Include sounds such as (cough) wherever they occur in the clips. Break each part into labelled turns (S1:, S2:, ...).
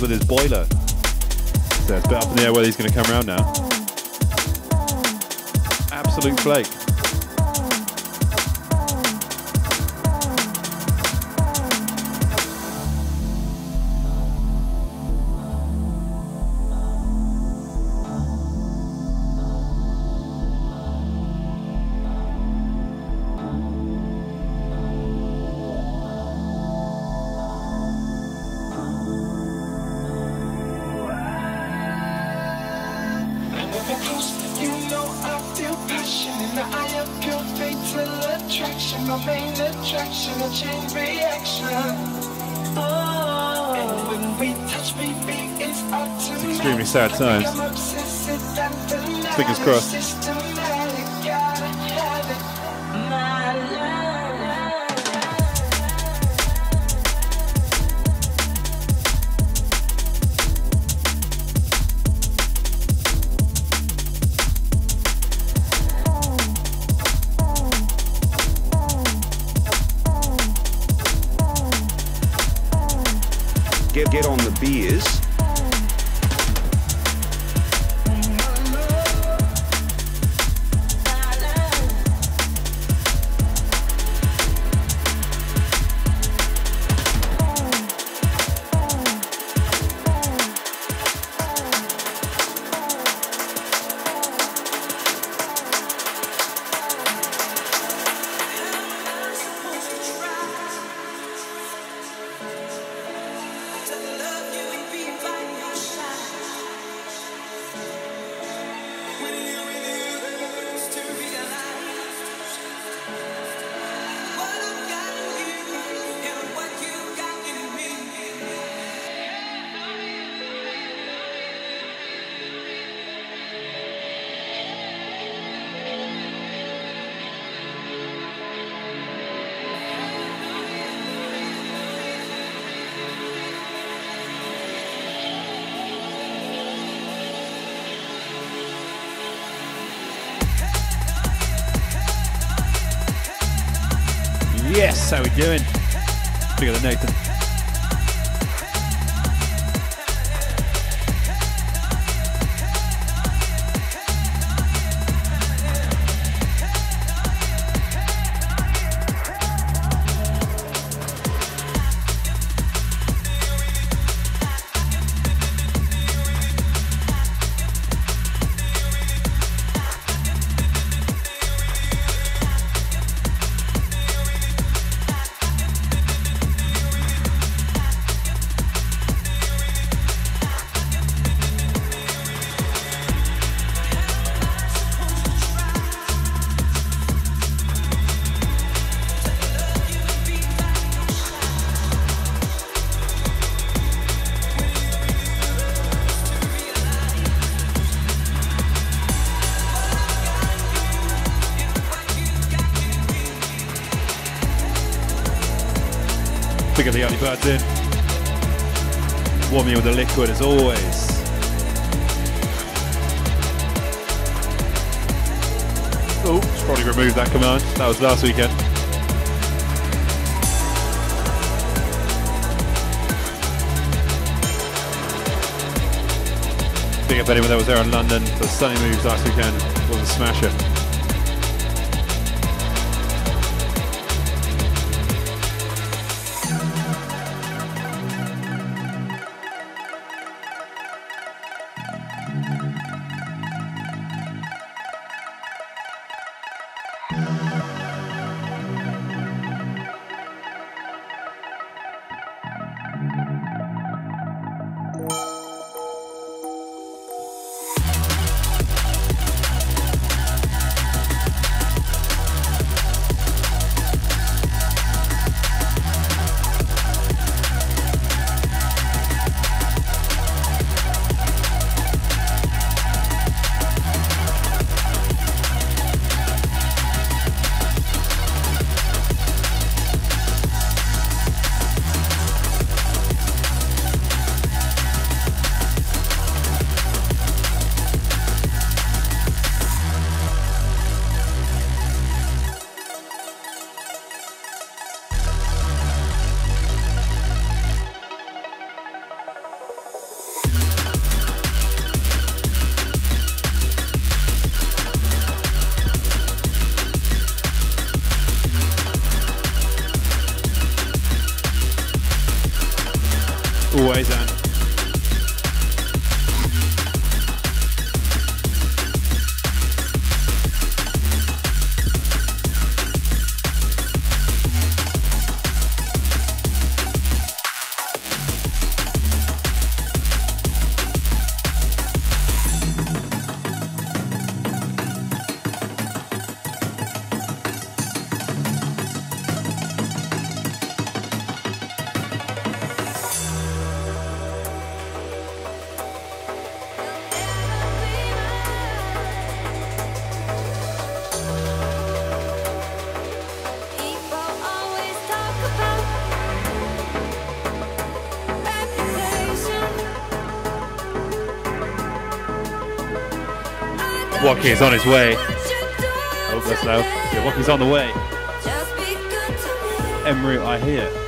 S1: with his boiler. So it's a bit up in the air whether he's going to come around now.
S2: The
S1: early birds in. Warming with the liquid as always. Oh, should probably remove that command. That was last weekend. Big up anyone that was there in London for Sunny Moves last weekend. Was a smasher.
S3: He's on his way.
S4: Oh,
S3: that's. Yeah, on the way. Emery, I hear.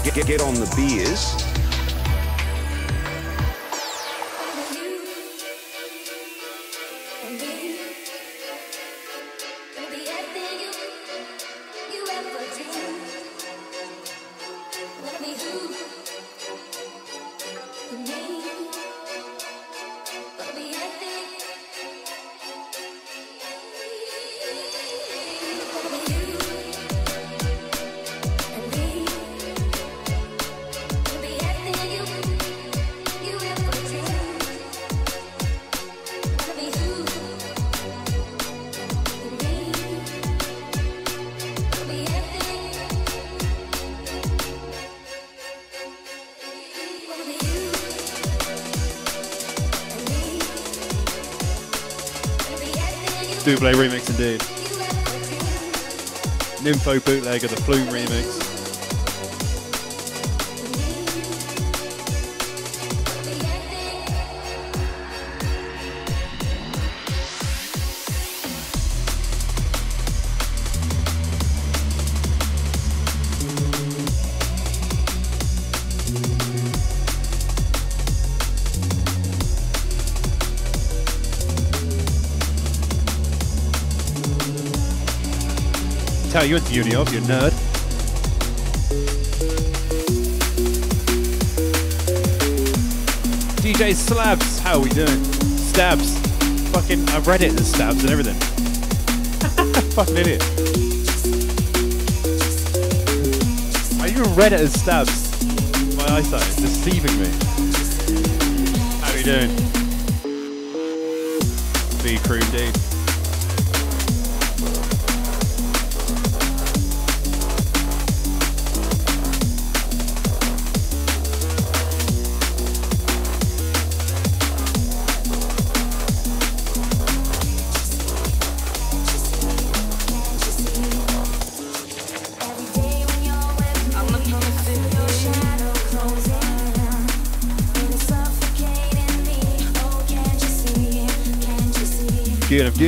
S5: get, get, get on the beers.
S3: Bootleg remix indeed. Nympho bootleg of the Flume remix. Well, you went to uni of, you nerd. DJ Slabs, how are we doing? Stabs. Fucking, I read it as stabs and everything. (laughs) Fucking idiot. I even read it as stabs. My eyesight is deceiving me. How are you doing? B crew D.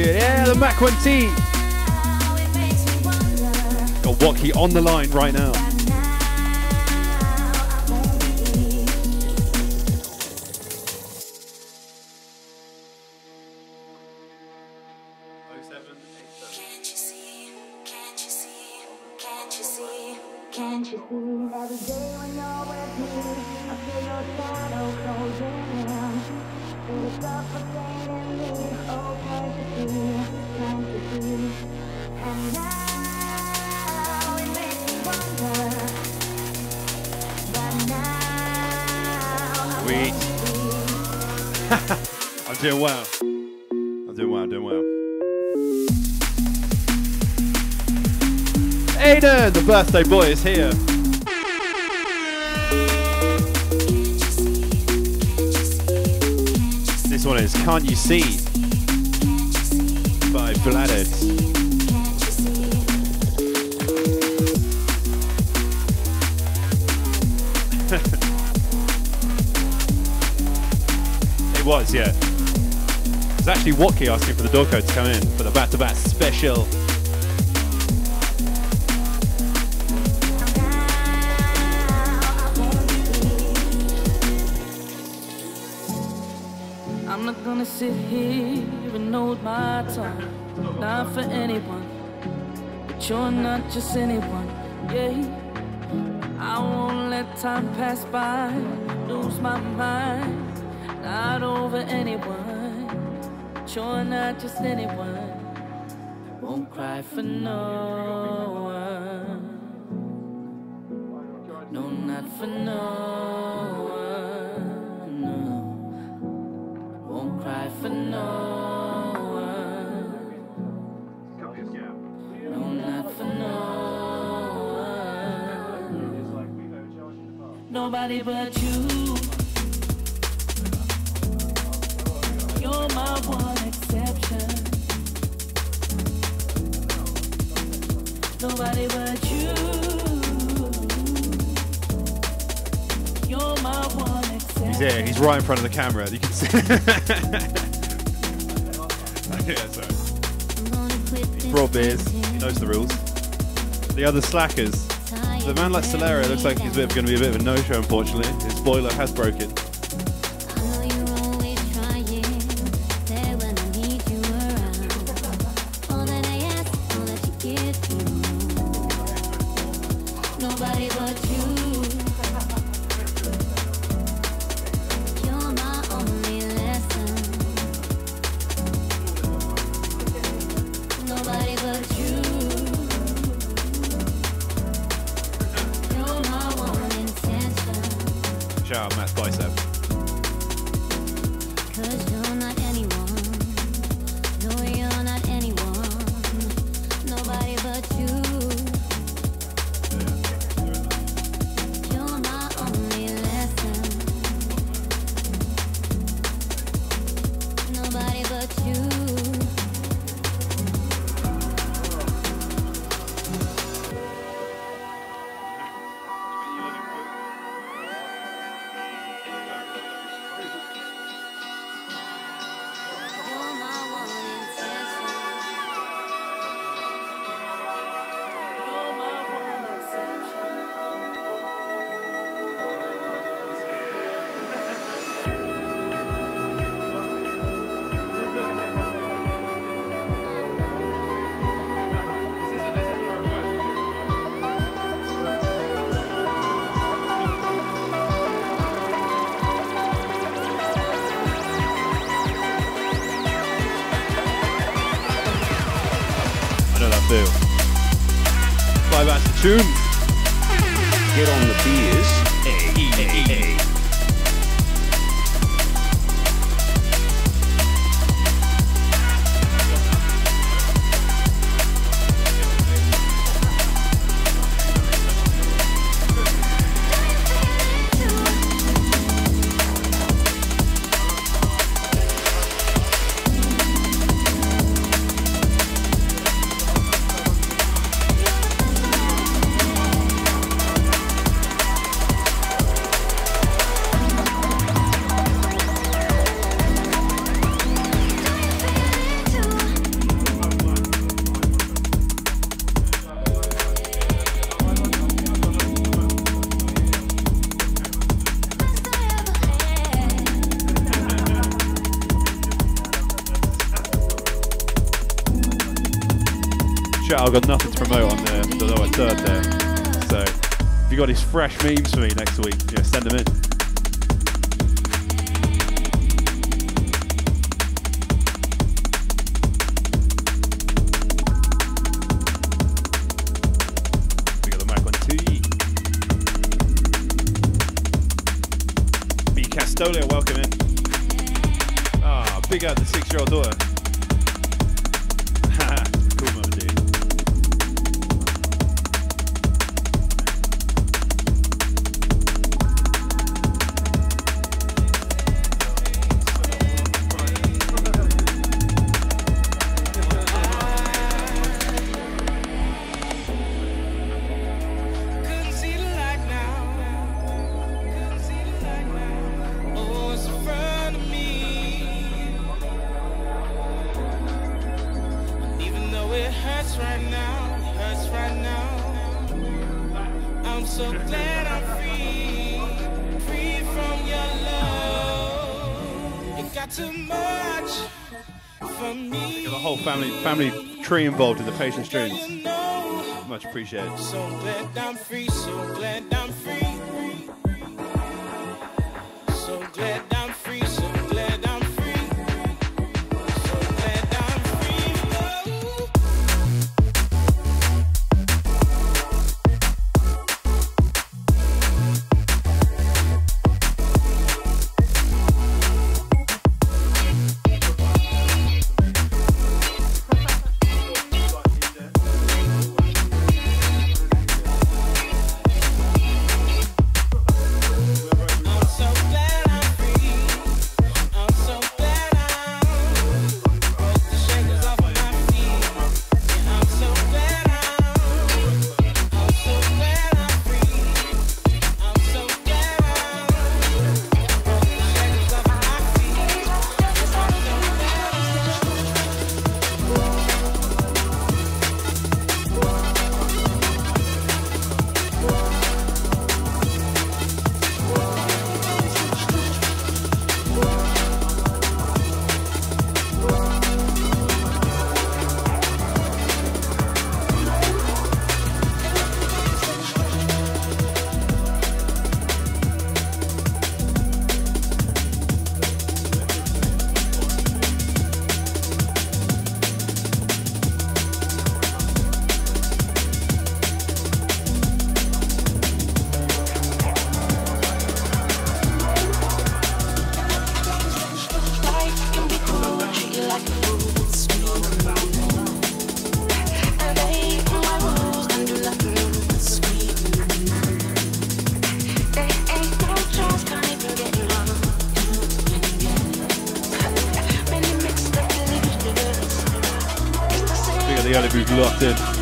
S3: Good, Yeah, the Mac 1T. Got Watki on the line right now. Birthday boy, is here. This one is Can't You See by Bladed. (laughs) It was, yeah. It's actually Watki asking for the door code to come in for the back to back special.
S6: For anyone, but you're not just anyone. Yeah, I won't let time pass by, lose my mind. Not over anyone, but you're not just anyone. Won't cry for no Nobody but you. You're my one exception. Nobody but you. You're my one exception.
S3: He's here, he's right in front of the camera. You can see. (laughs) yeah, sorry. He's brought beers, he knows the rules. The other slackers. The man like Solera looks like he's going to be a bit of a no show, unfortunately. His boiler has broken.
S7: fresh memes for me next week. tree involved in the patient's
S2: dreams.
S7: Much appreciated. we've locked in.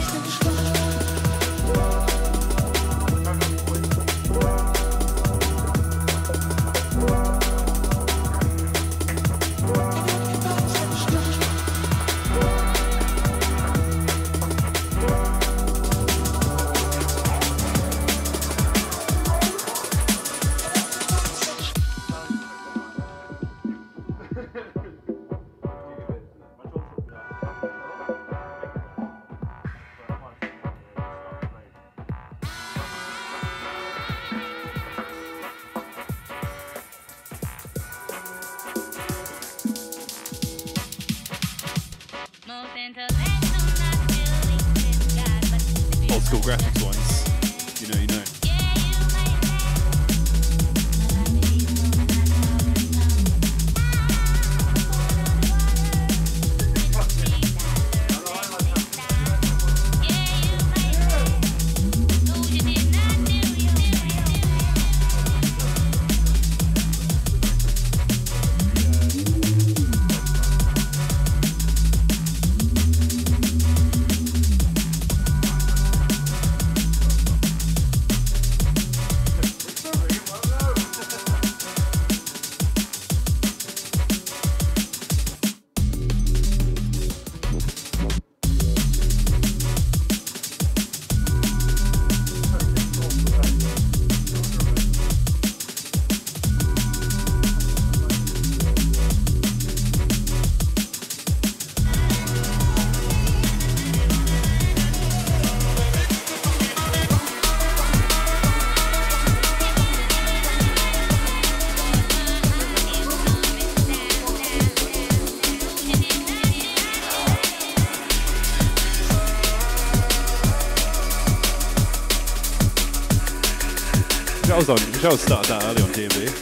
S7: Carol started that early on DMV.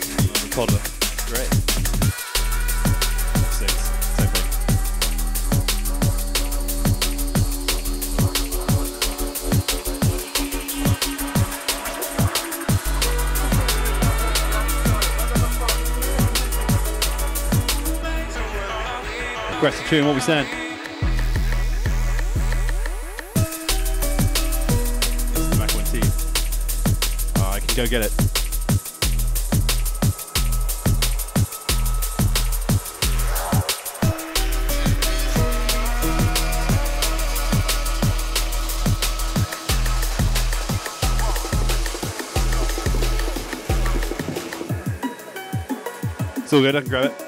S7: Great. Six. Same thing. Aggressive tune, what we saying? Ah, go get it. It's all good. I can grab it.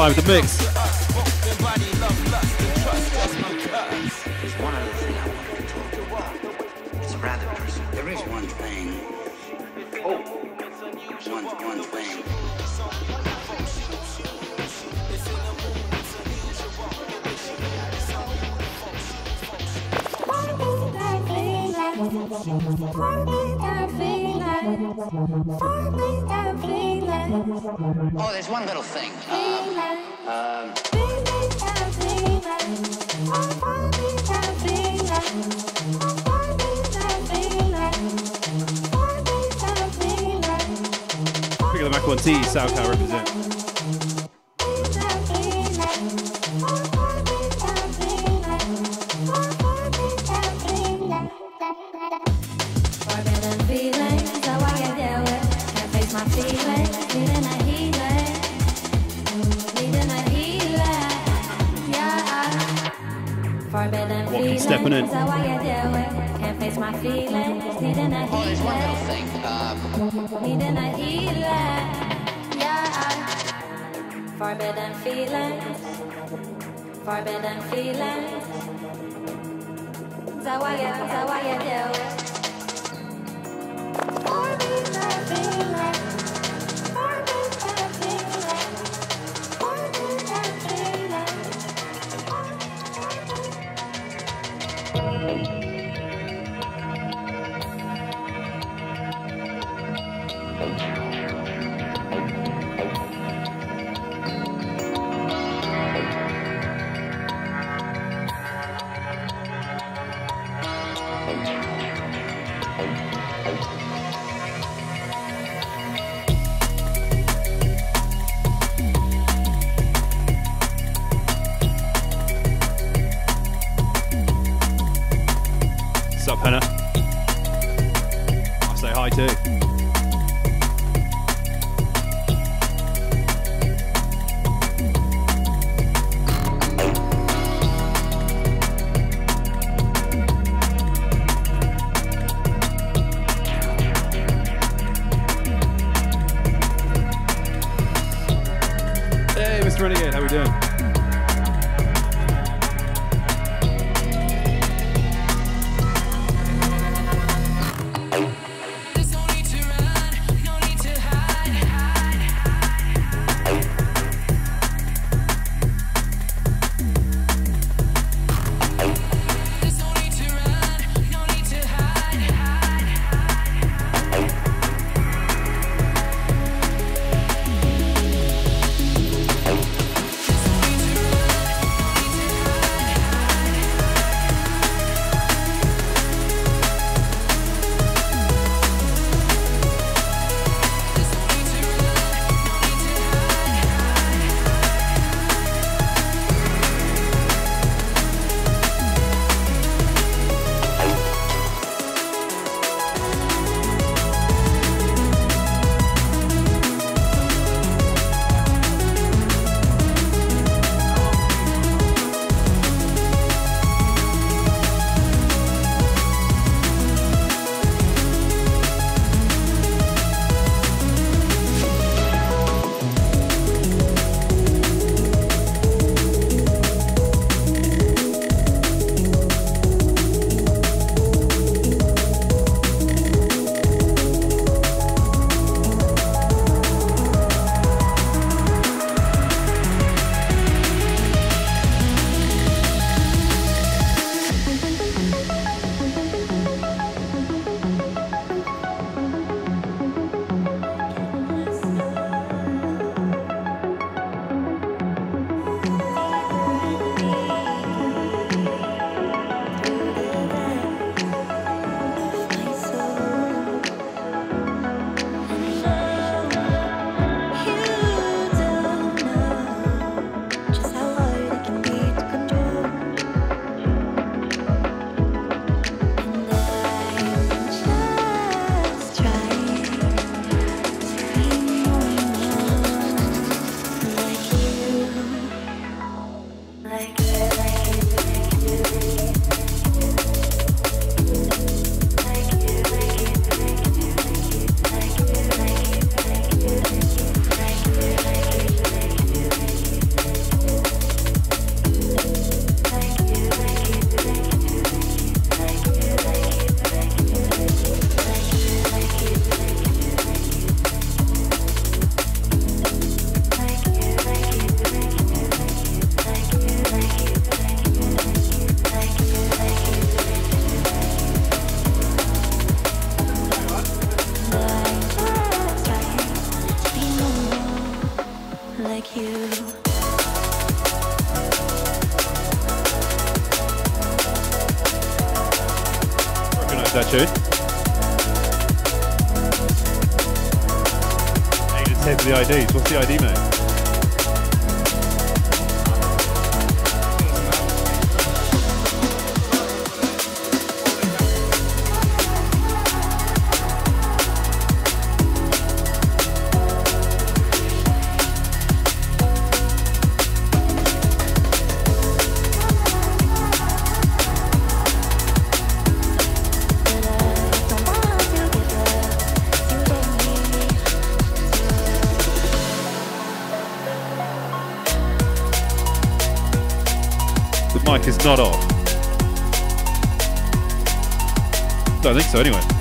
S7: live the mix. LT SoundCloud represent.
S3: forbidden feelings, forbidden feelings. So I get, so I get you. Don't think so, anyway.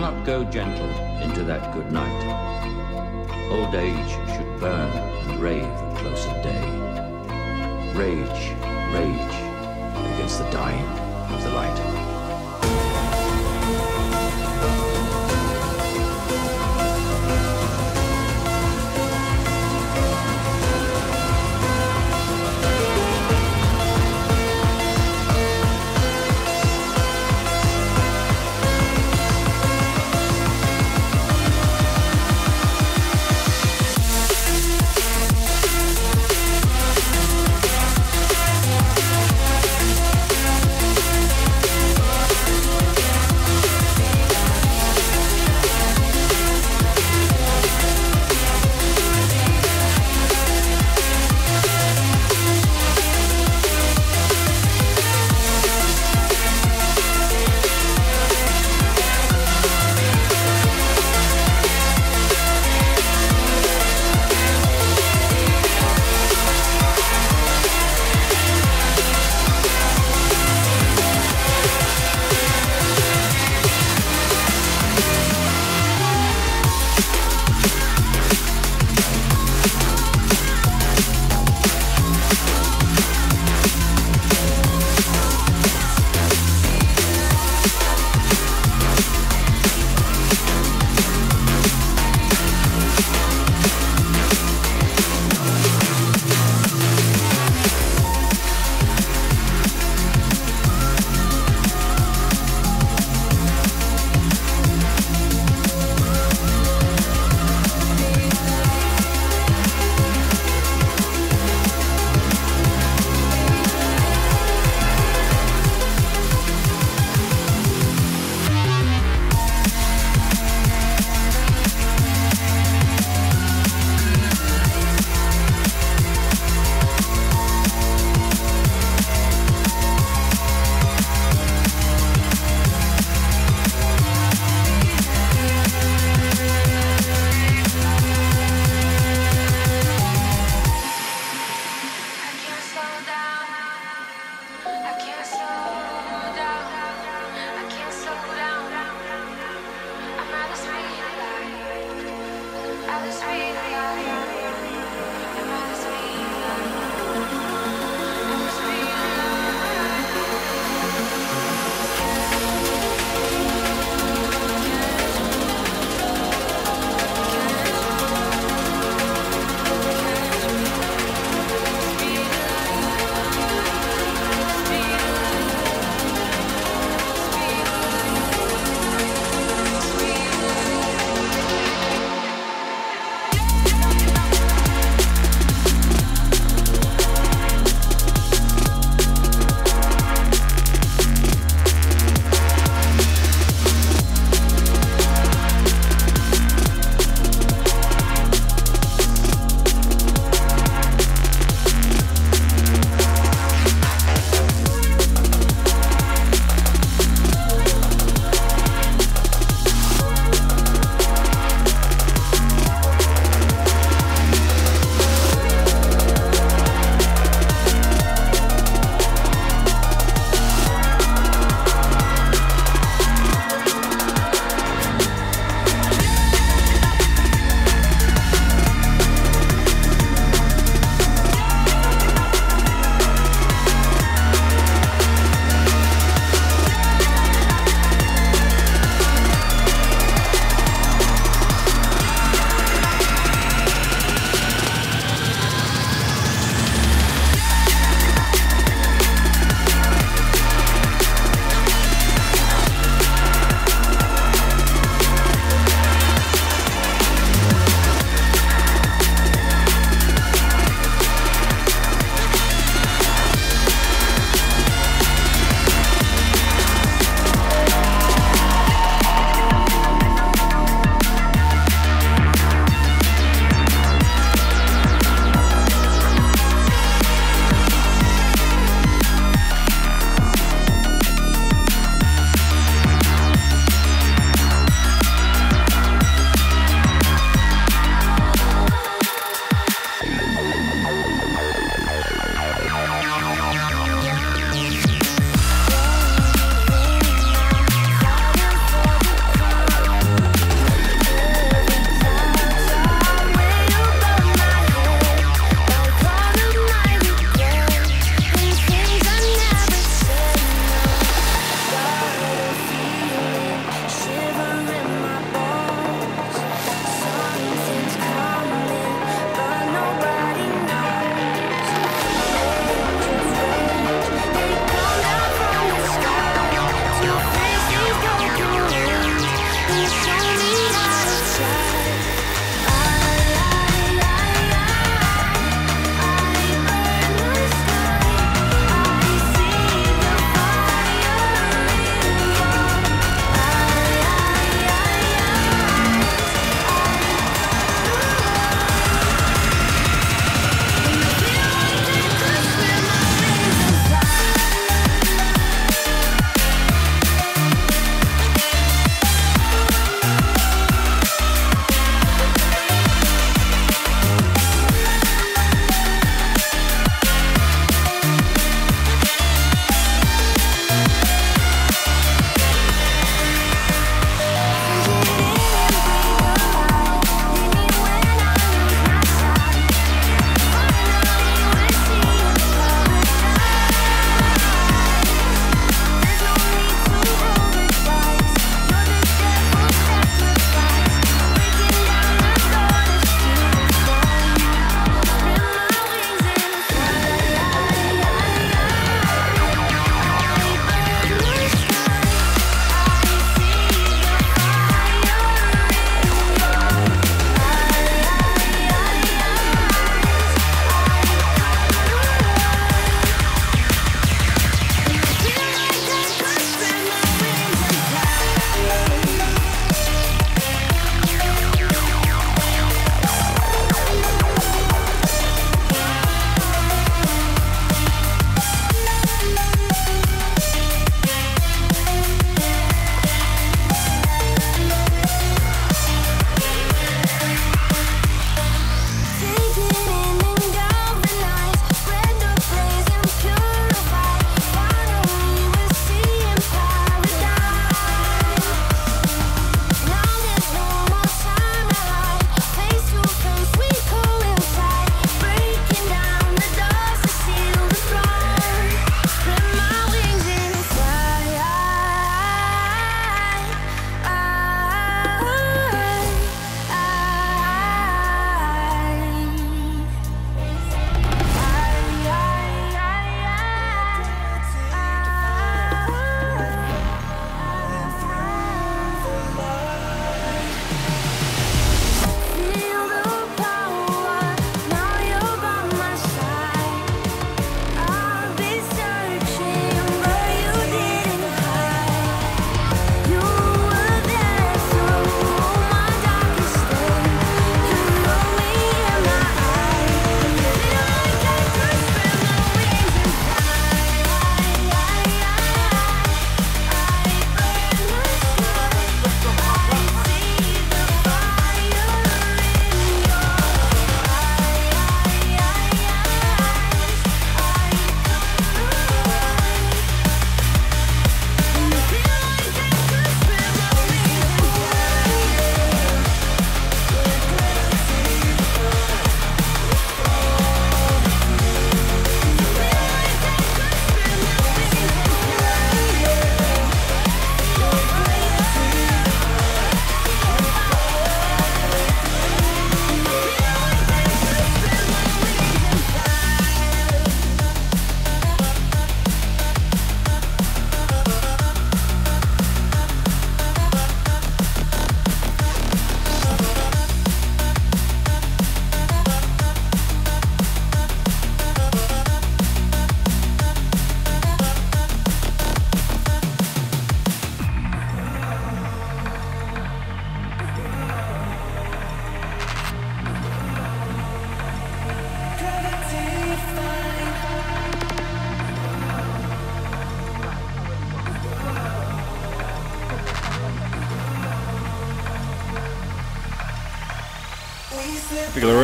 S8: Not go gentle into that good night. Old age should burn and rave at close of day. Rage, rage against the dying of the light.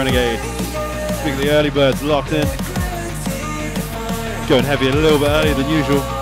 S3: Renegade. Big of the early birds locked in. Going heavy a little bit earlier than usual.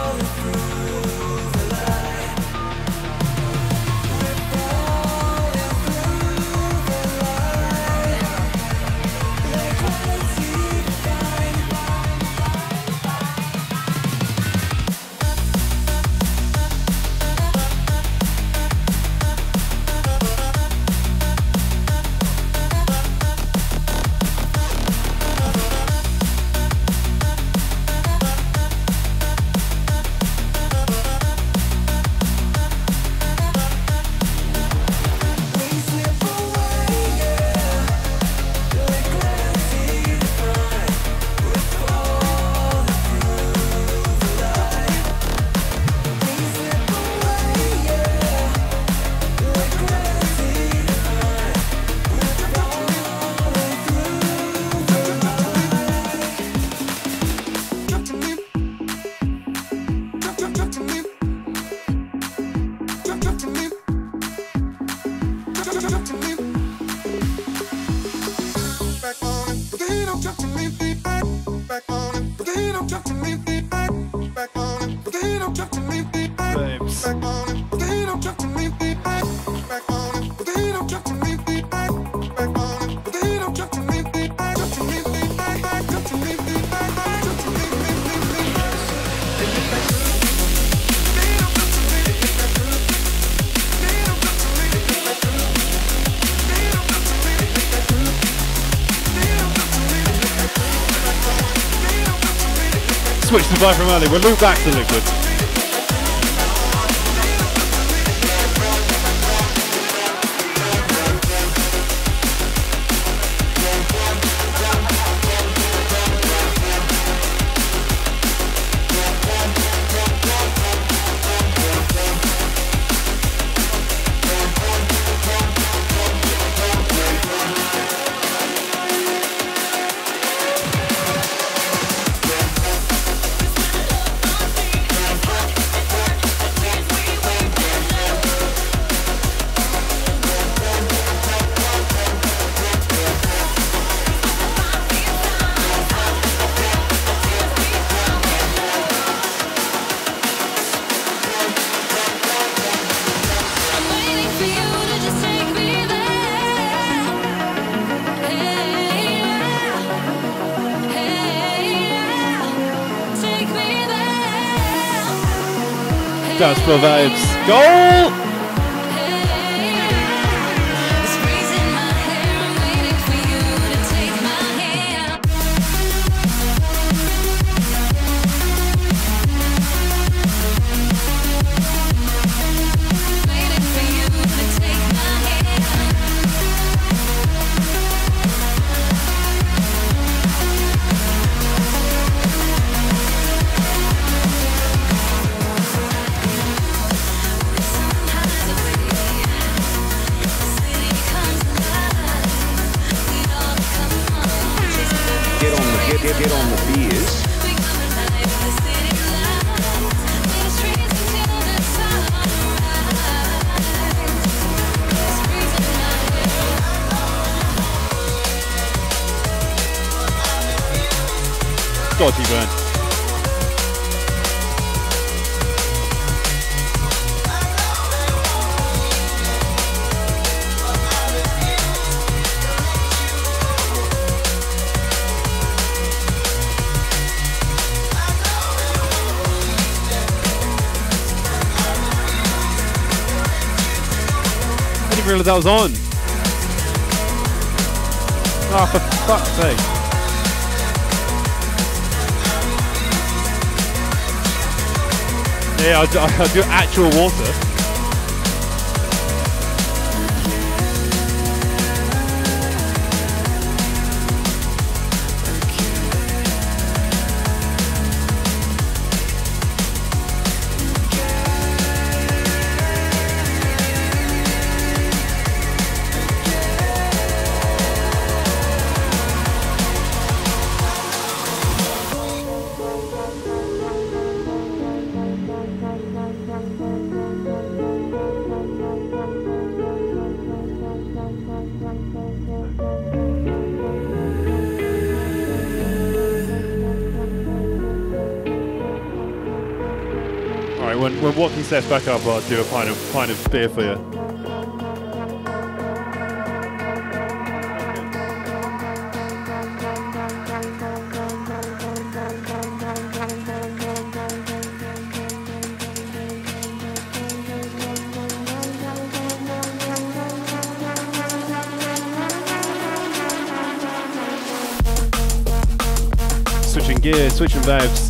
S3: Vibe from early. We'll loop back to liquid. Floor vibes. Goal! I that was on. Oh, for fuck's sake. Yeah, I do, (laughs) I do actual water.
S2: Steps back up, I'll do a pint of, pint of beer for you. Switching gears, switching vibes.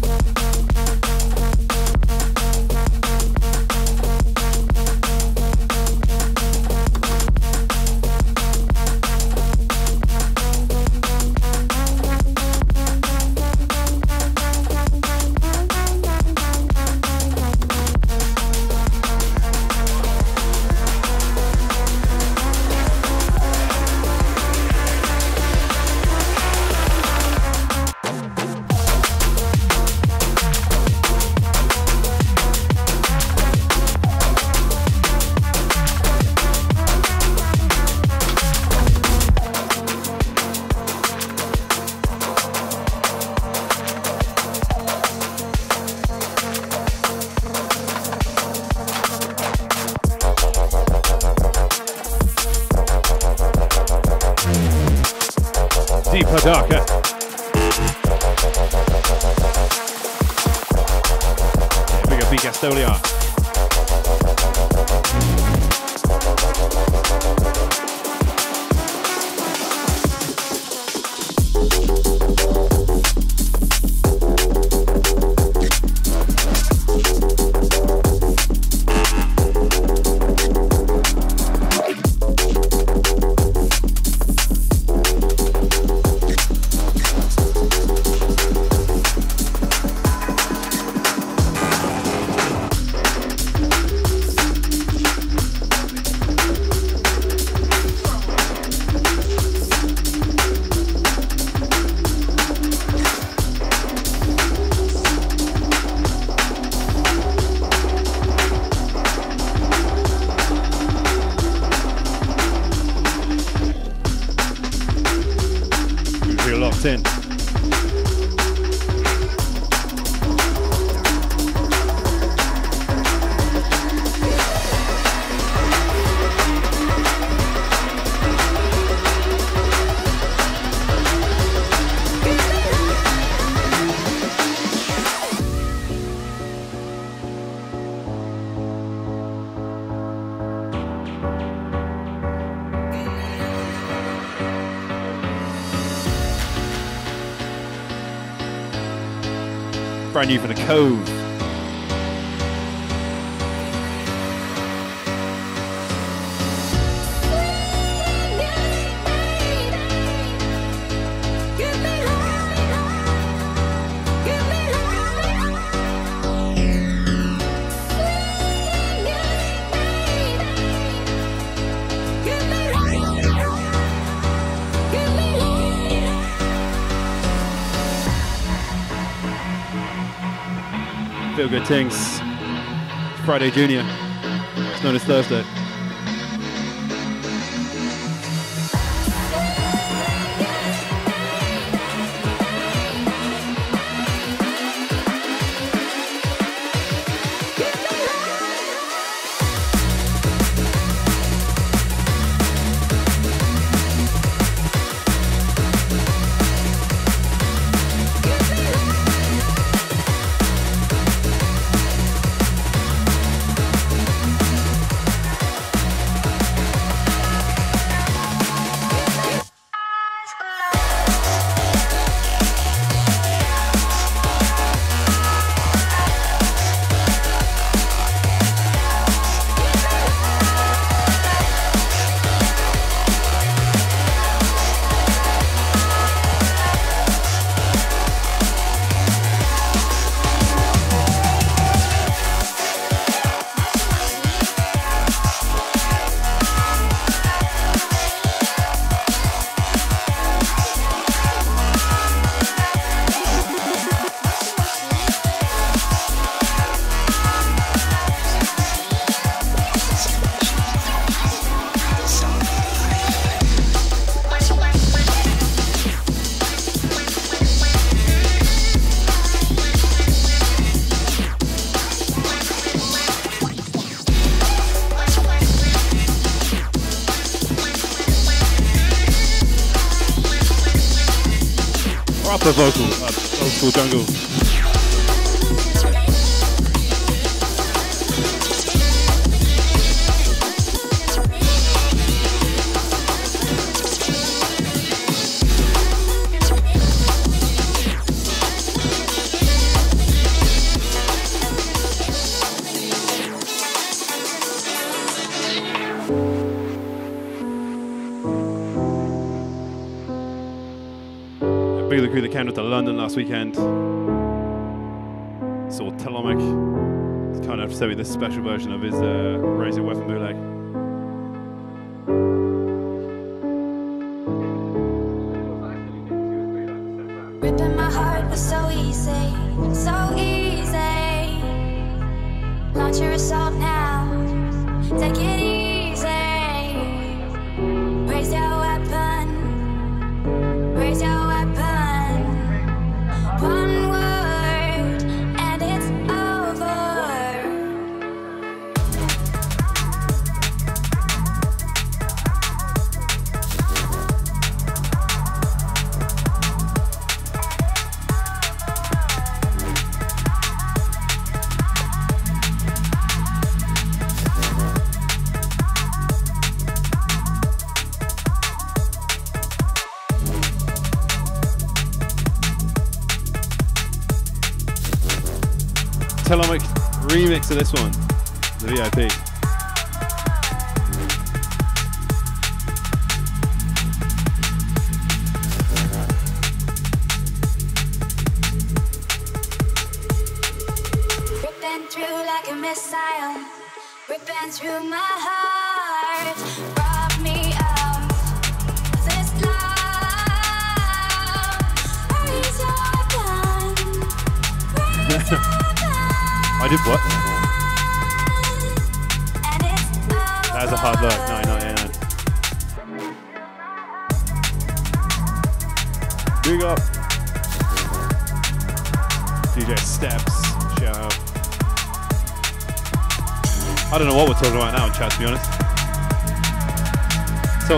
S2: Brand new for the Cove. Feel things. Friday Junior. It's known as Thursday.
S3: last weekend. Saw Telomic, kind of showing this special version of his uh, mix of this one, the VIP. Uh,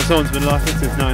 S3: someone's been laughing since
S5: 19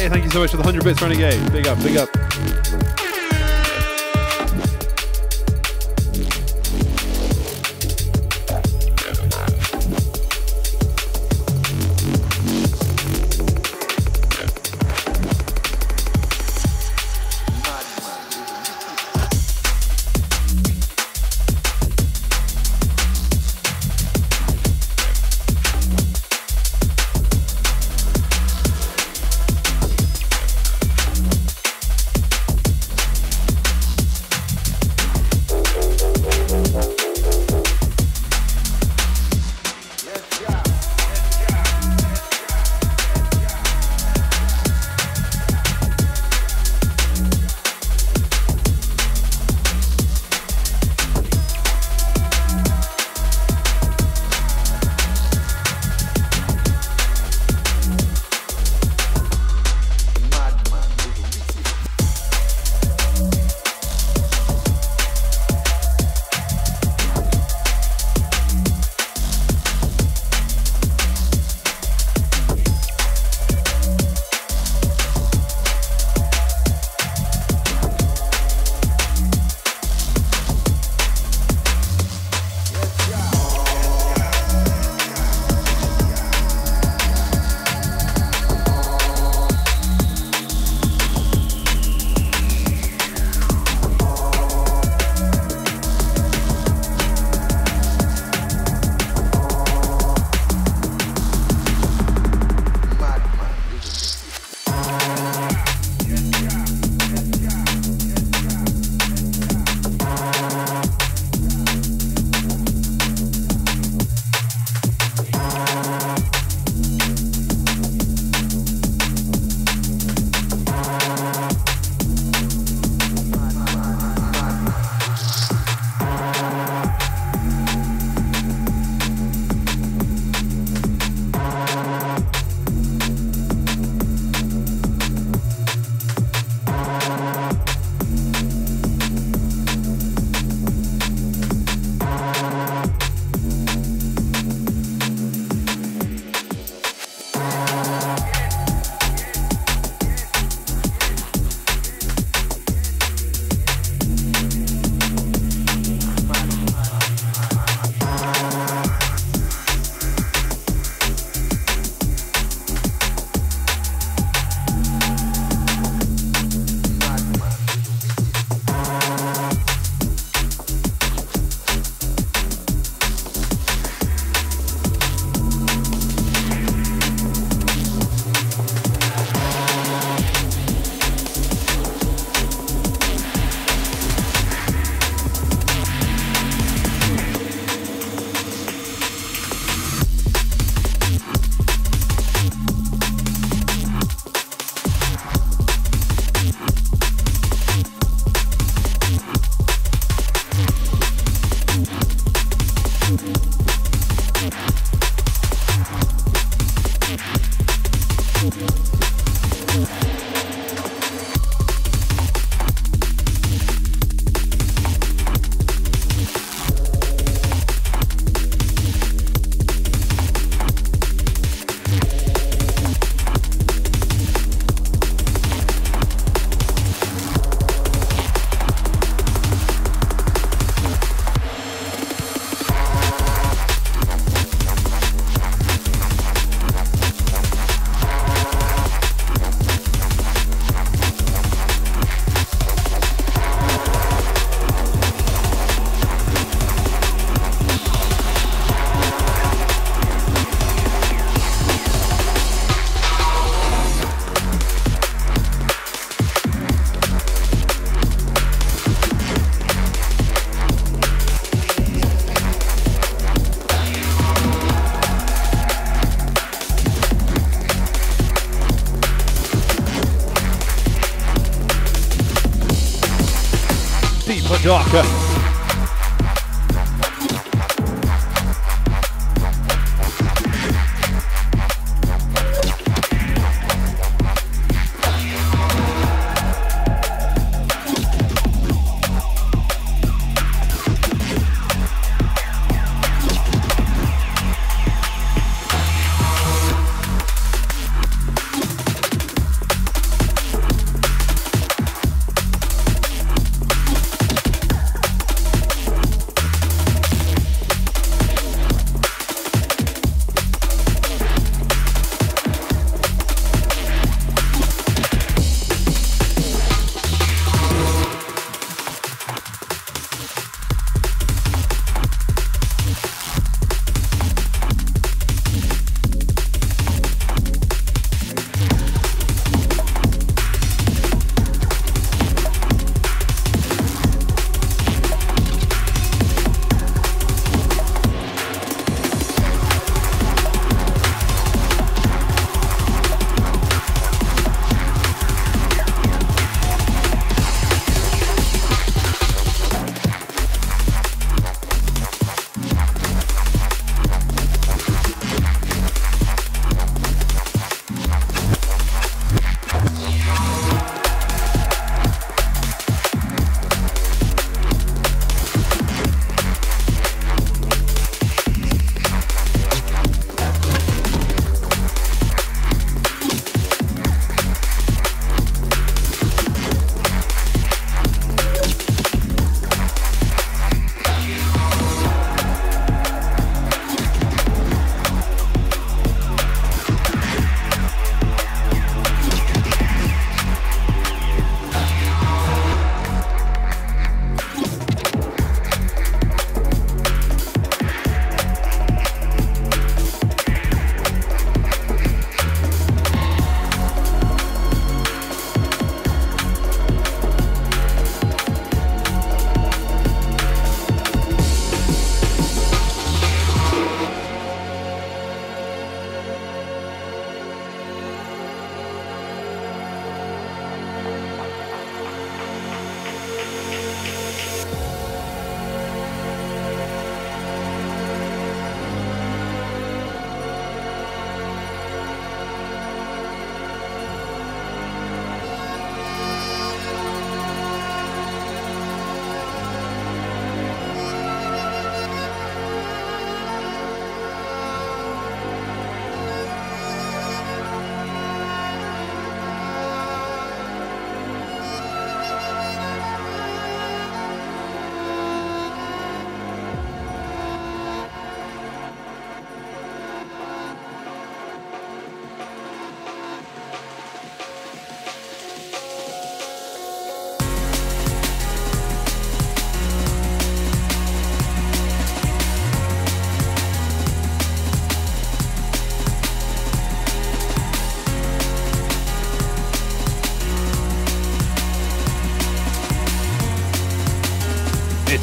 S2: Hey, thank you so much for the 100 bits, Renegade. Big up, big up.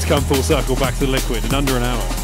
S2: Come full circle back to the liquid in under an hour.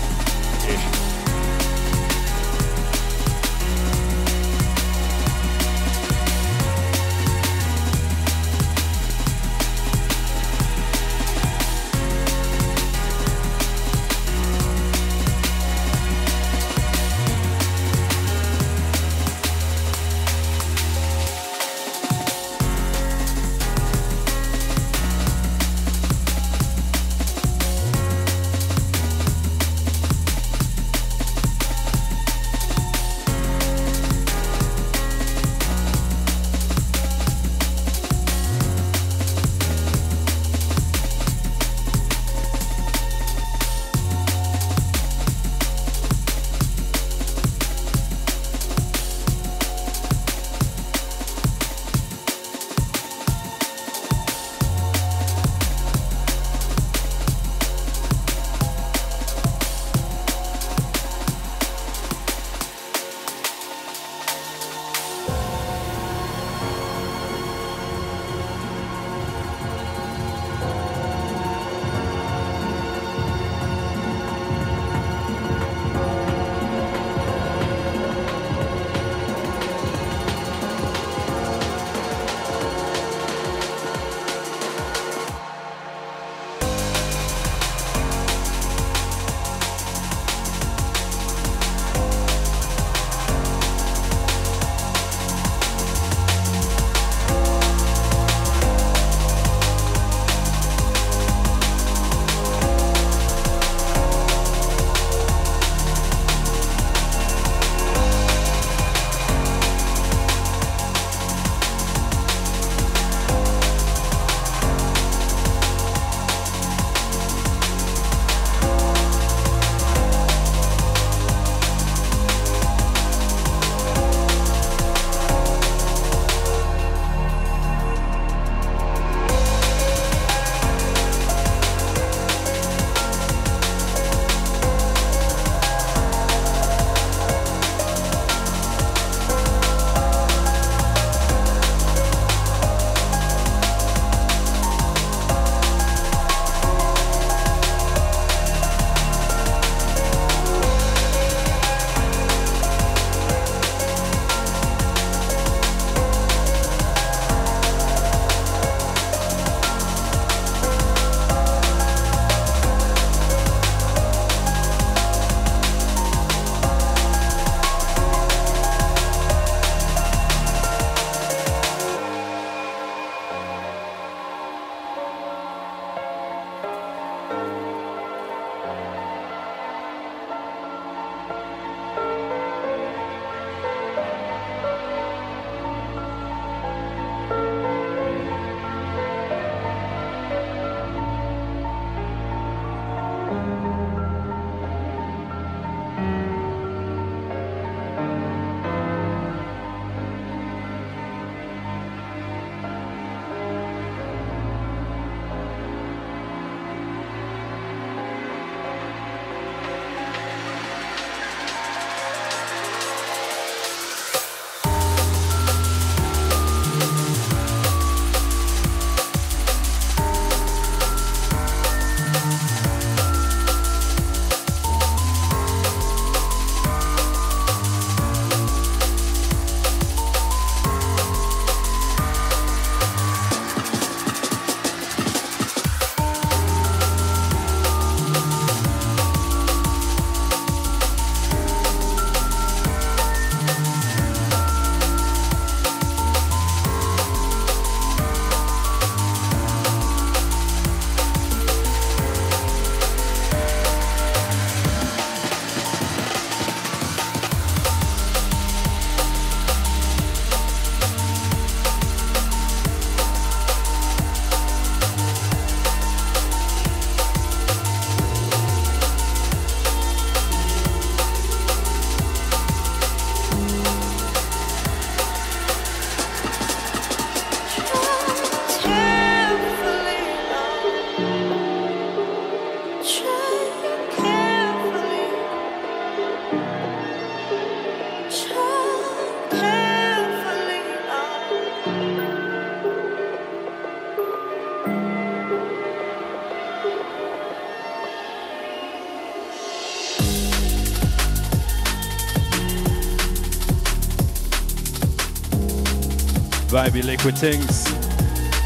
S3: Baby, liquid things.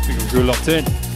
S3: Think I'm good locked in.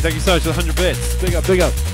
S3: Thank you so much for the 100 bits. Big up, big up.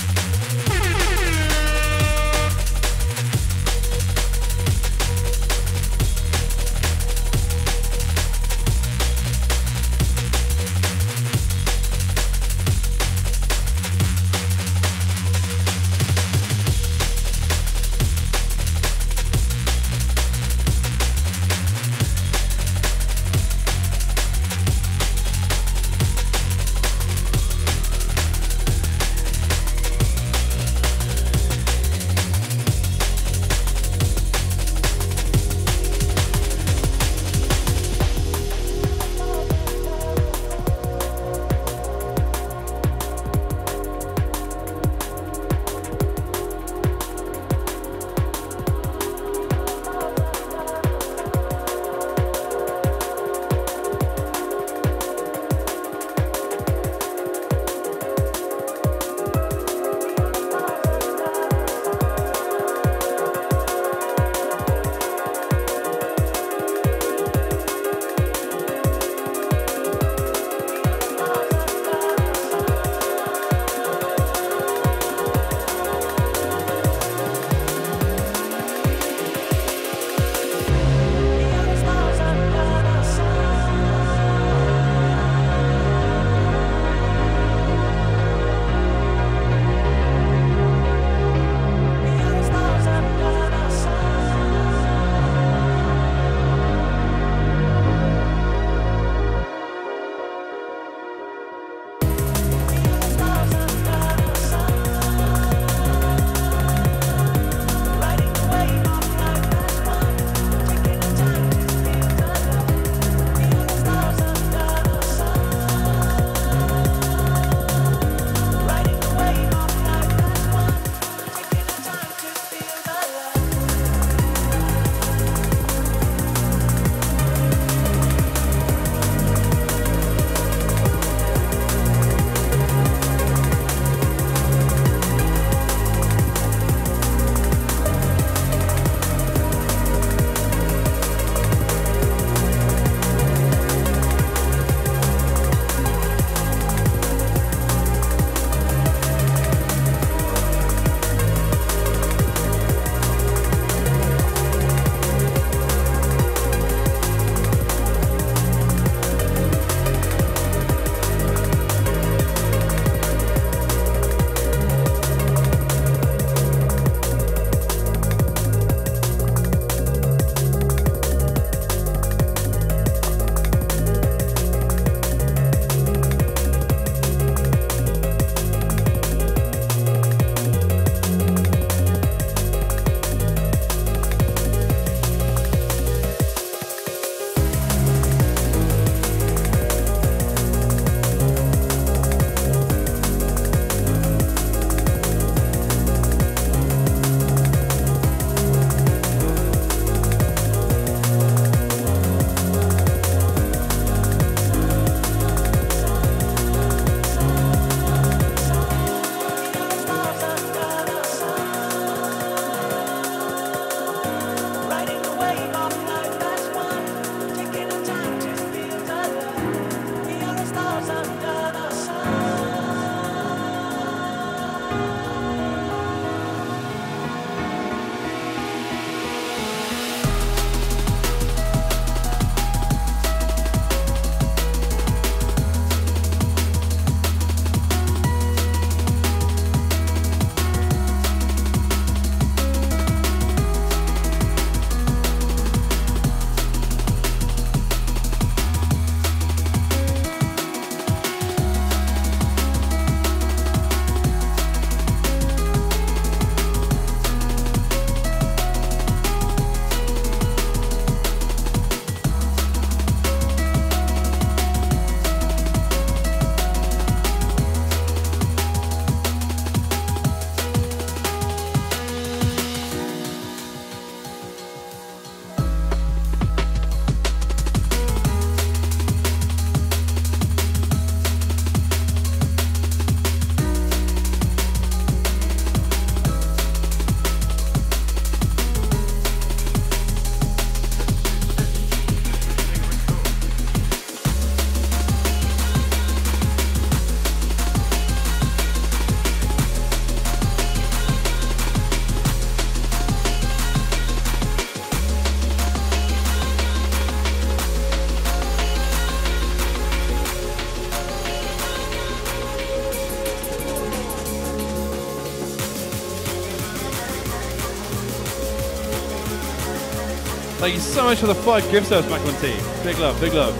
S3: Thank you so much for the five gift subs, Macklin T. Big love, big love.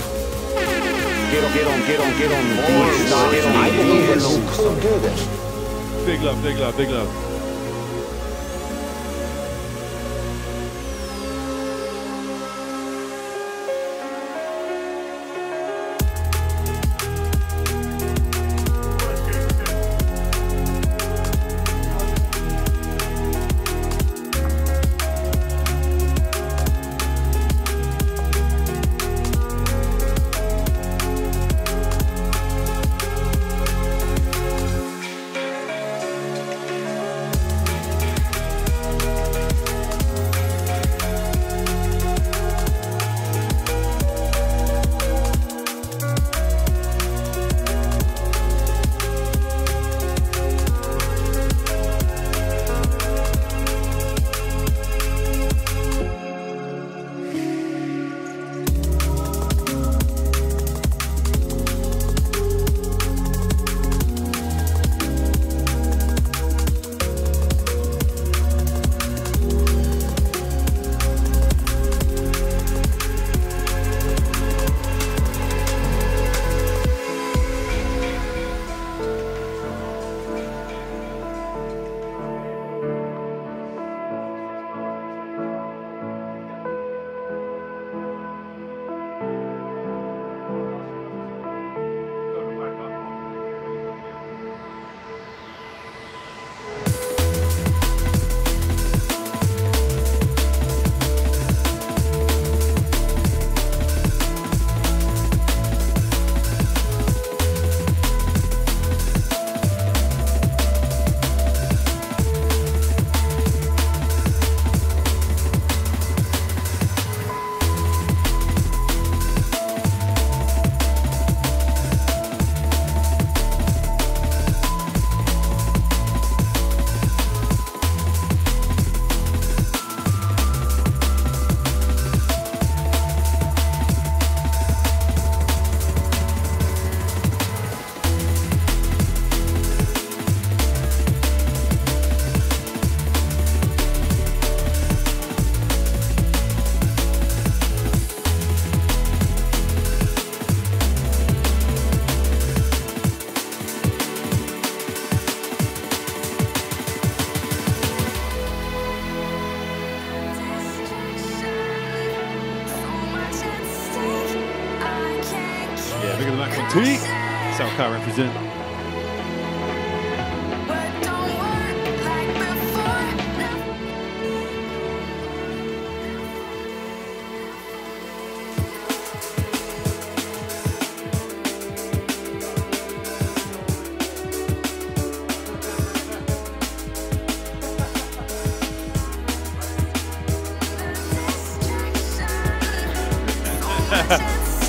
S5: Get on, get on, get on, get on the beers. Get on
S9: I
S5: the
S9: believe in
S5: beers.
S9: Luke do this.
S3: Big love, big love, big love.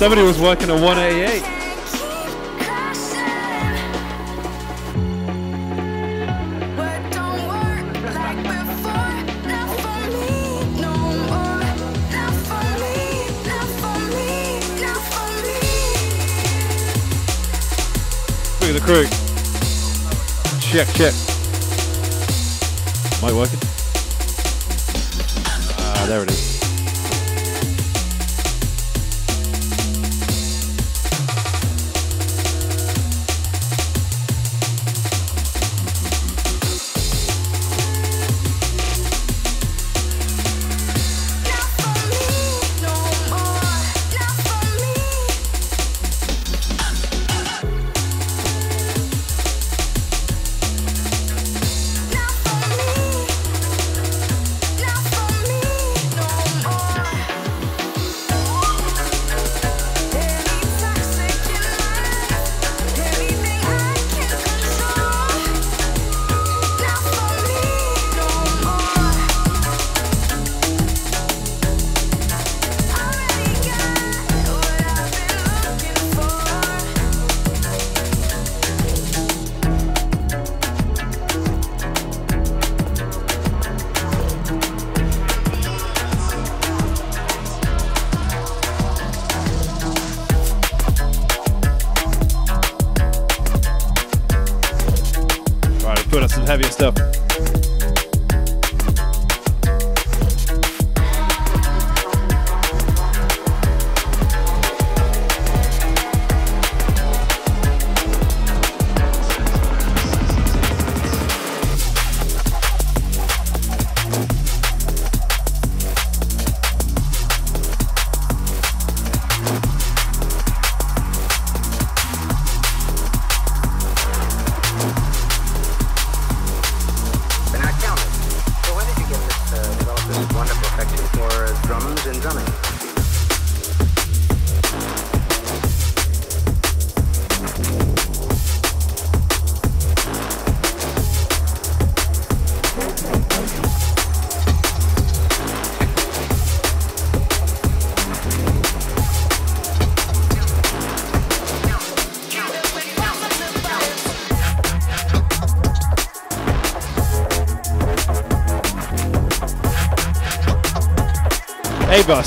S3: Somebody was working a 188. Look at the crew. Check, check.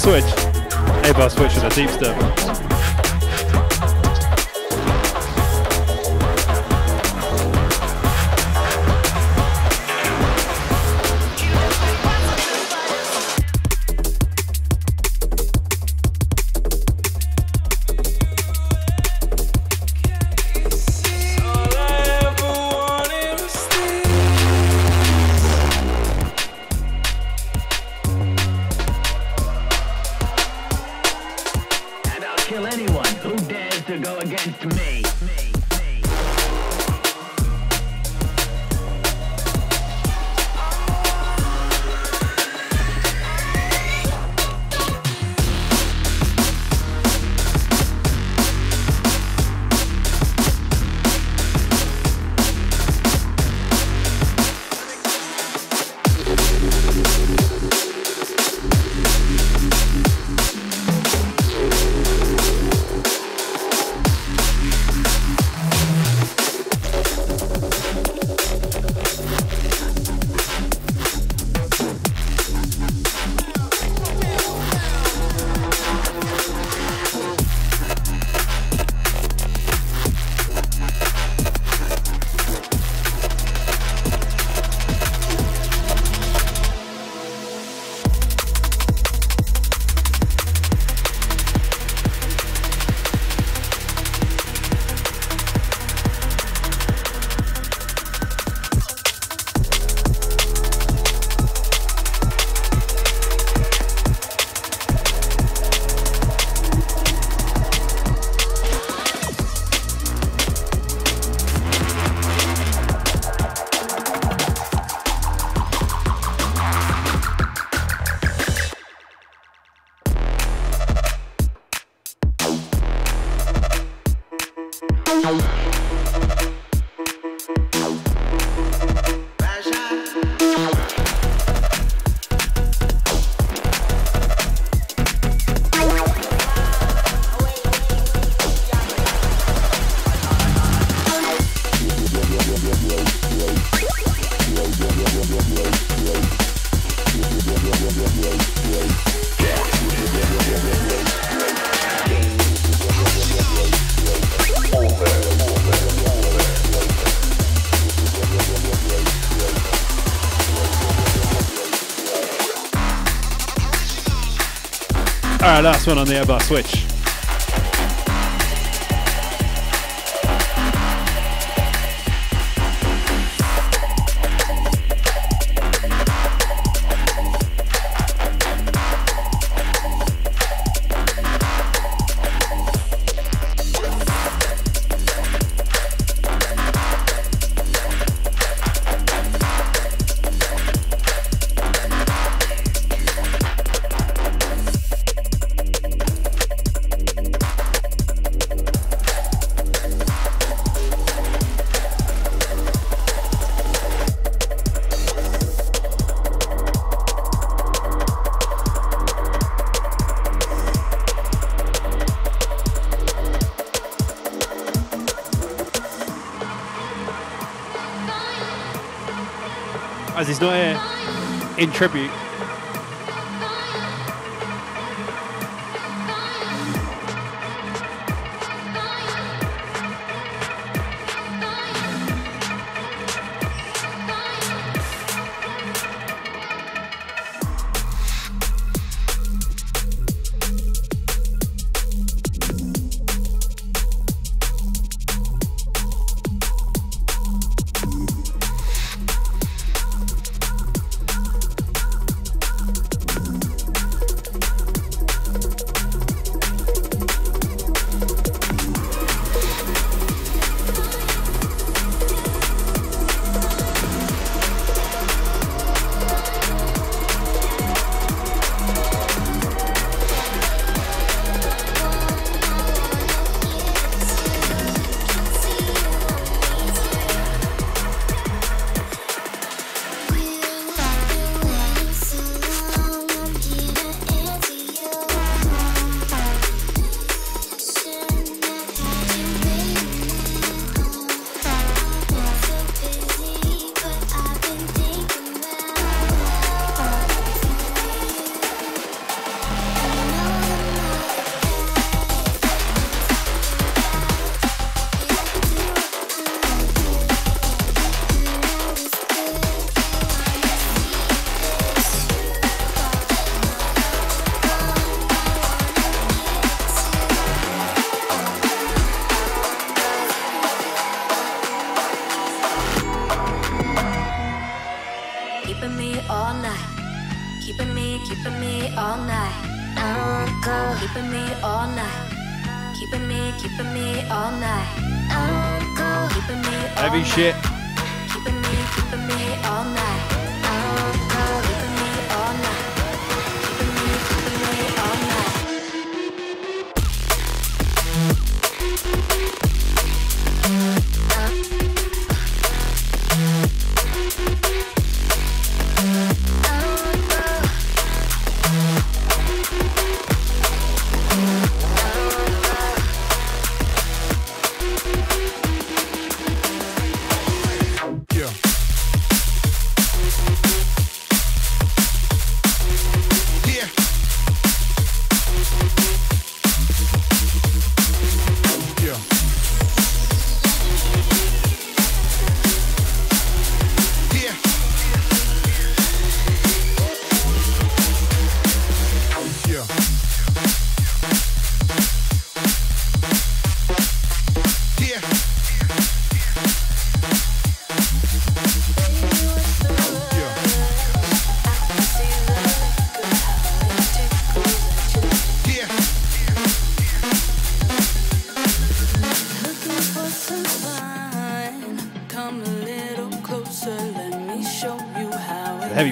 S2: Switch. Last one on the Airbus switch. In tribute.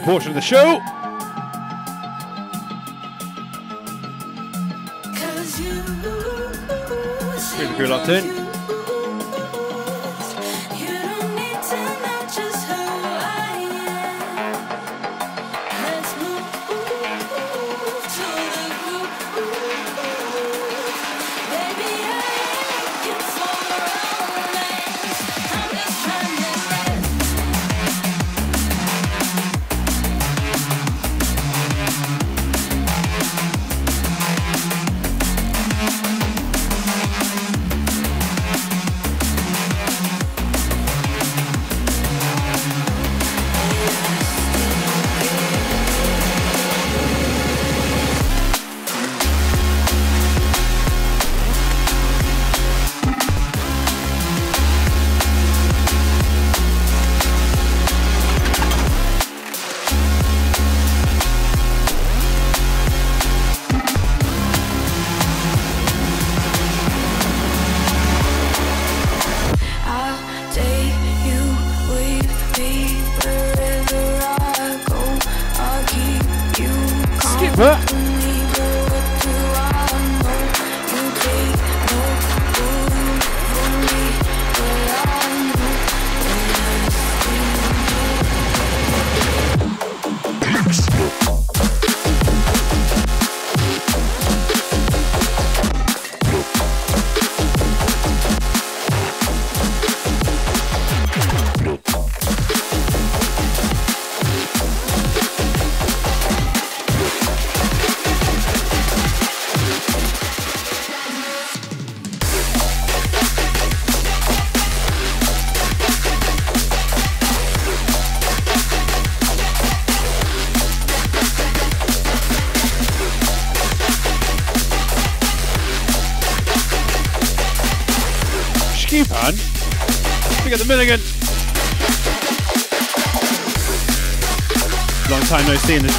S3: Portion of the show. Really cool afternoon.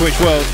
S3: Switch World.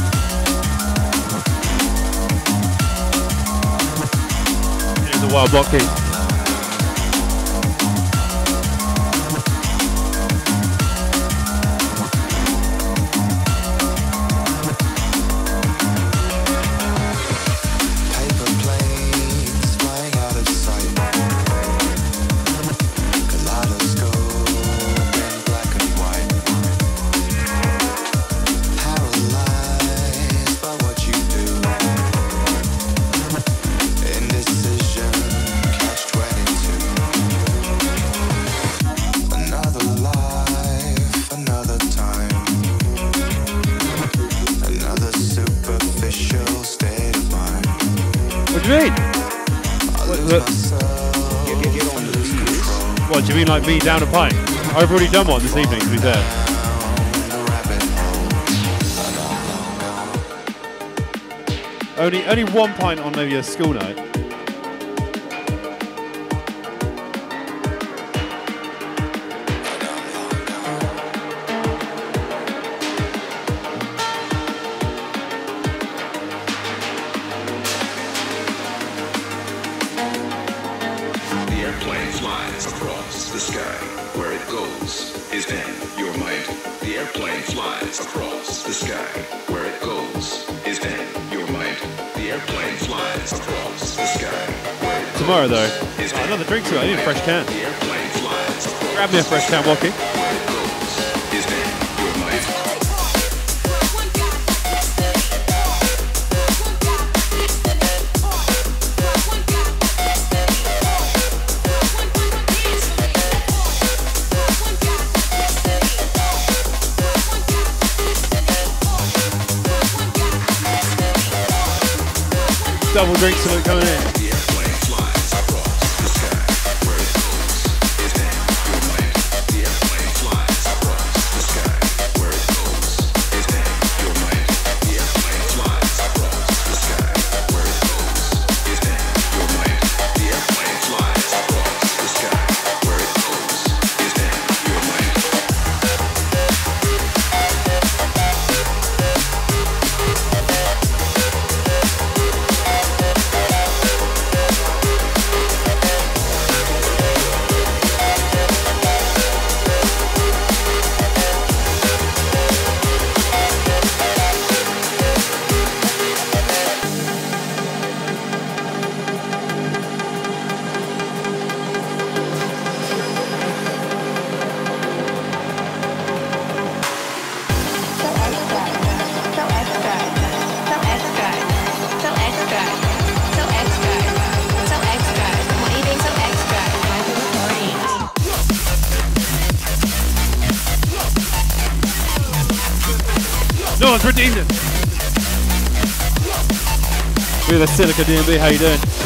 S10: while blocking. down a pint. I've already done one this evening, to be fair. Only, only one pint on maybe a school night.
S11: Can. Grab me a fresh can,
S5: Watki.
S11: Double drinks salute coming in. At DMB, how you doing?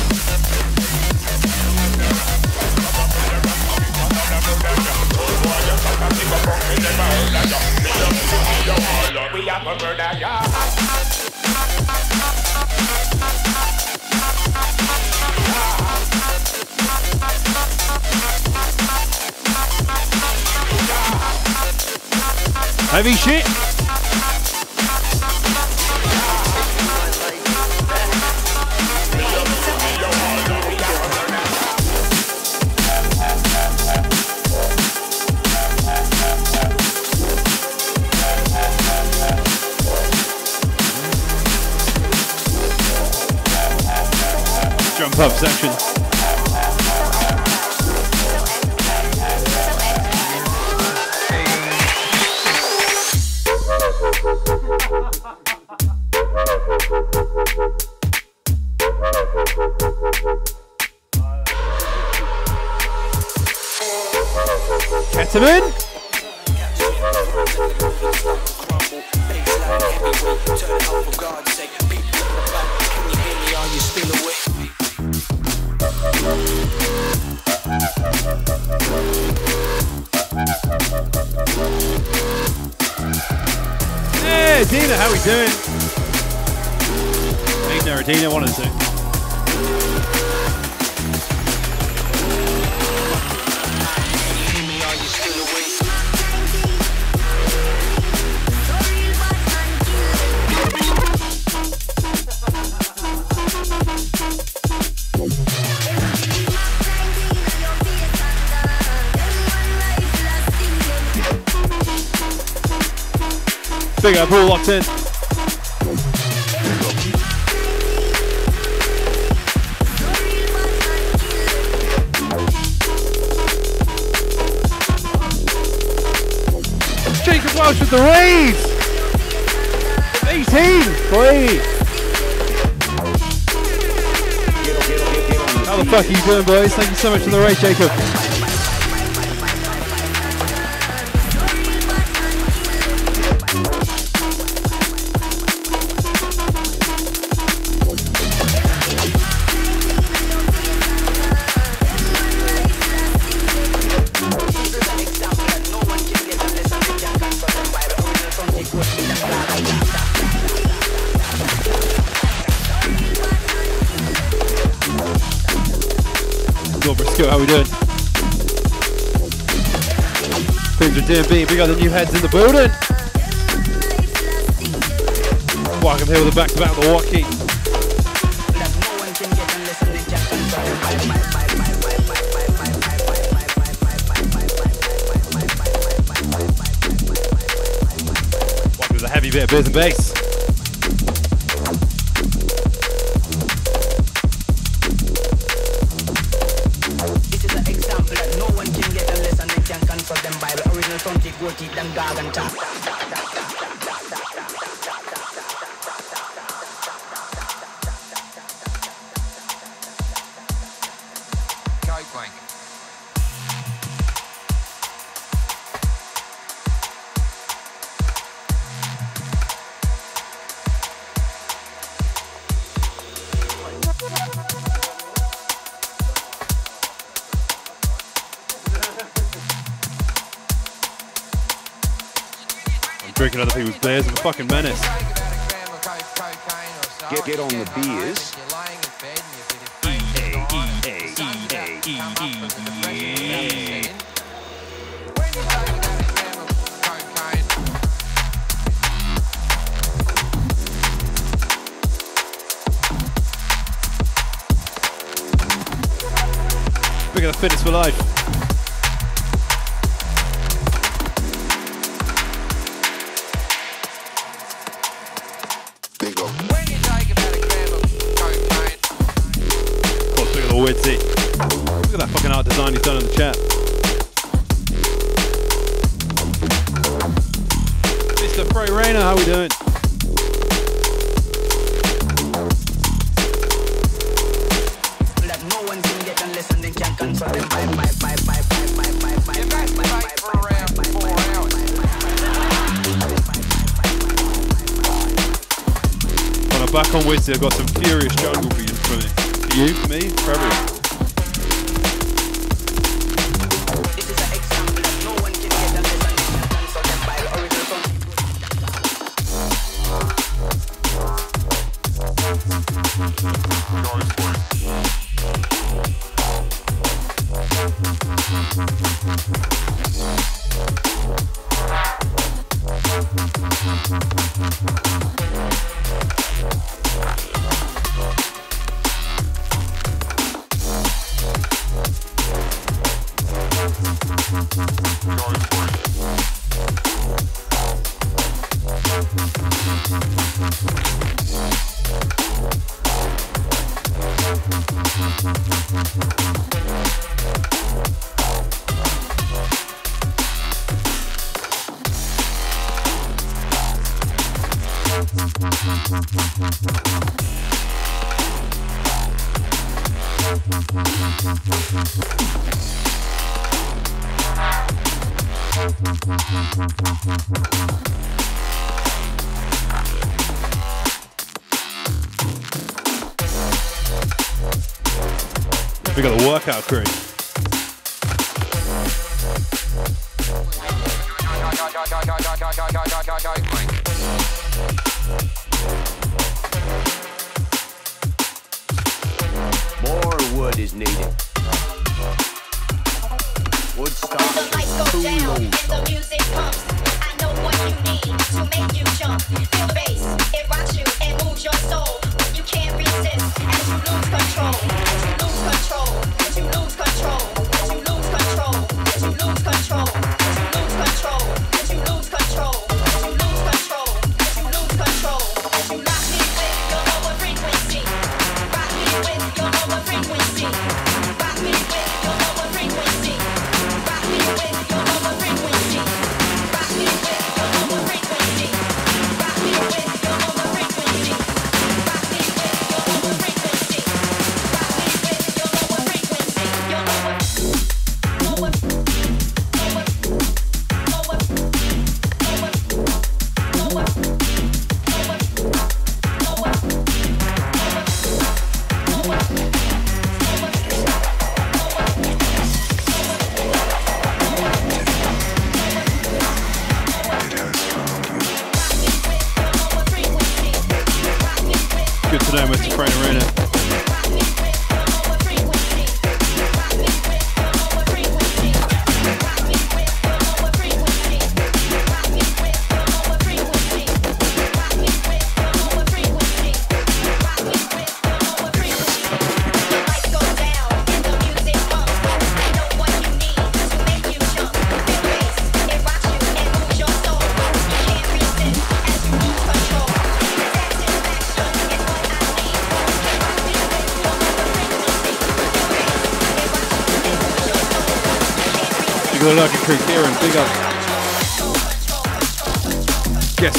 S11: Big up, all locked in. Jacob Welsh with the raid! 18! Boy! How the fuck are you doing, boys? Thank you so much for the raid, Jacob. We got the new heads in the building. Welcome here with a back-to-back Milwaukee. Welcome to the heavy bit of biz and bass.
S2: Knockout Crew.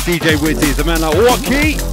S12: DJ is a man like what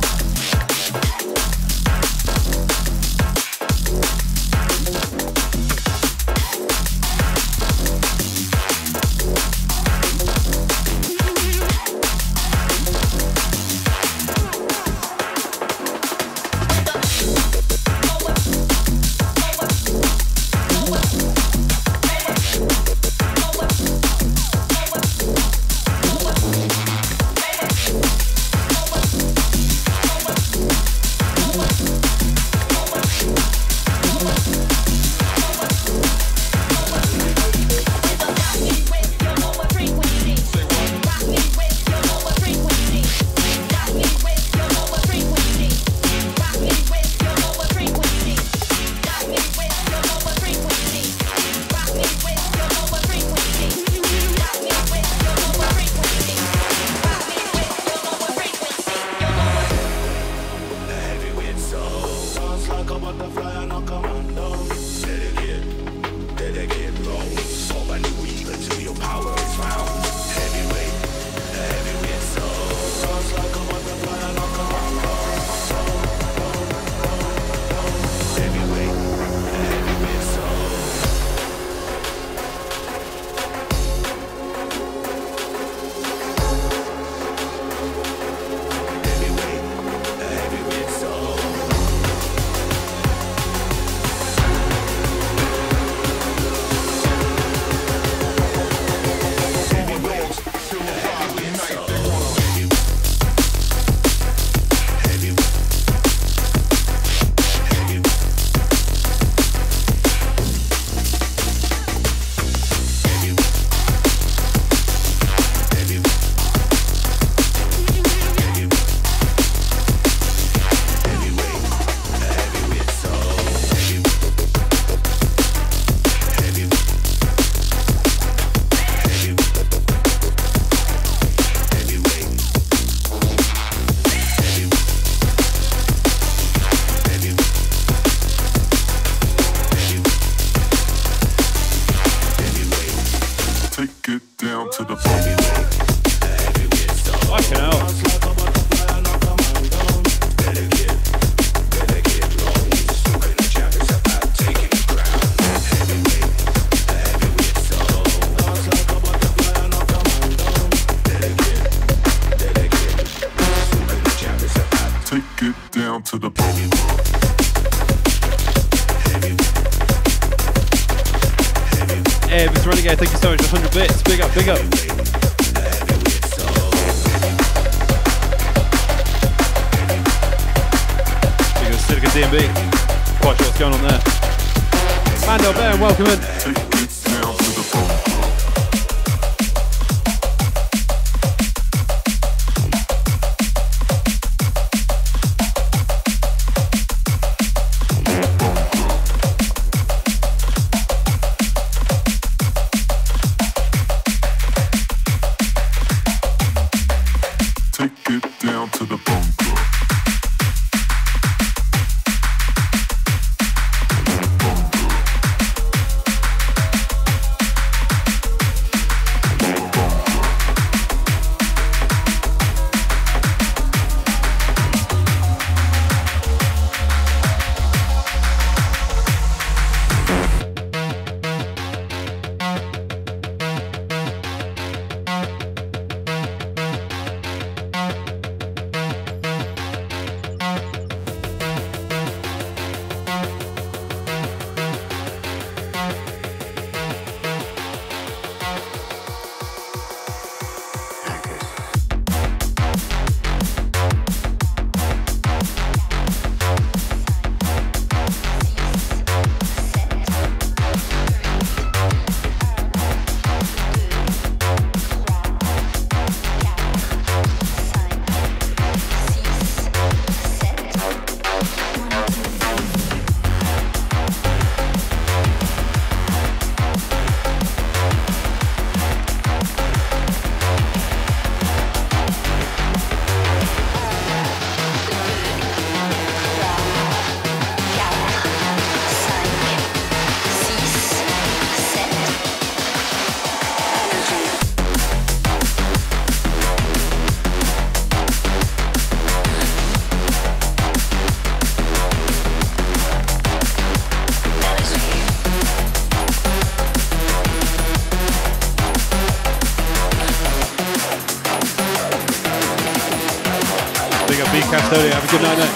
S3: Good night.
S13: night.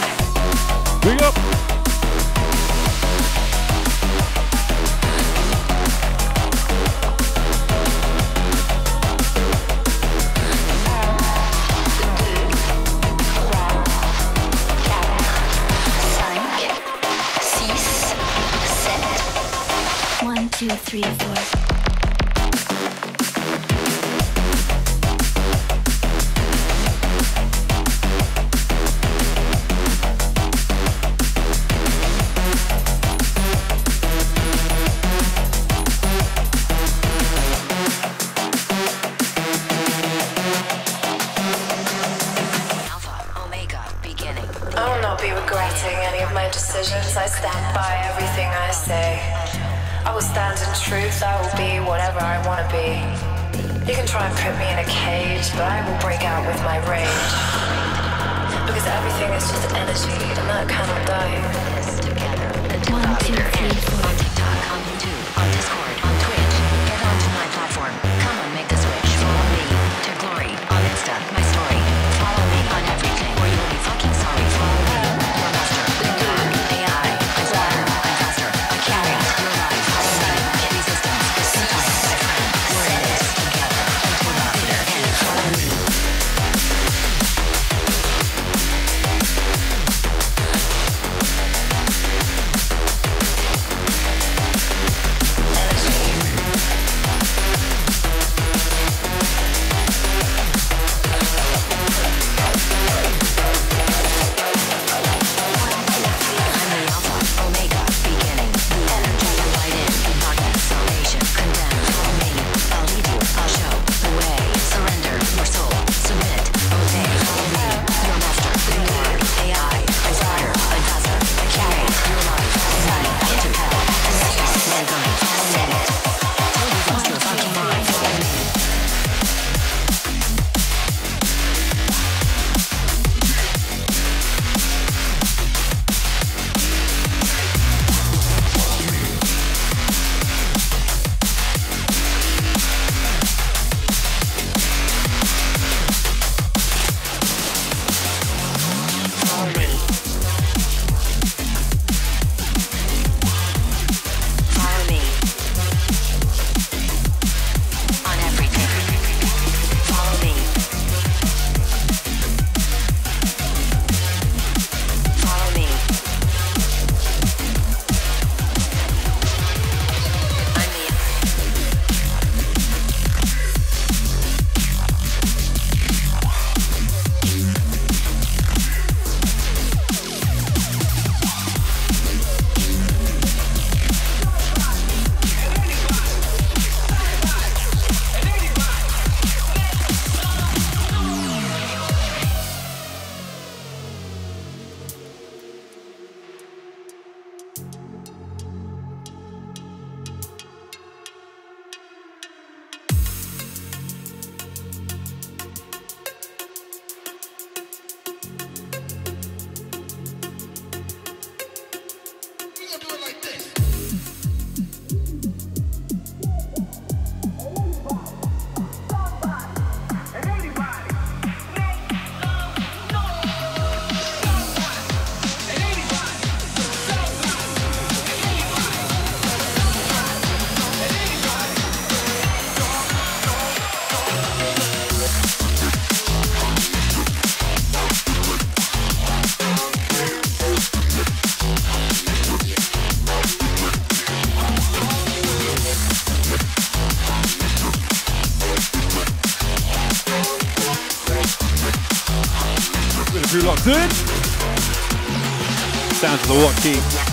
S13: you
S3: locked in.
S6: Down
S14: to the Watki.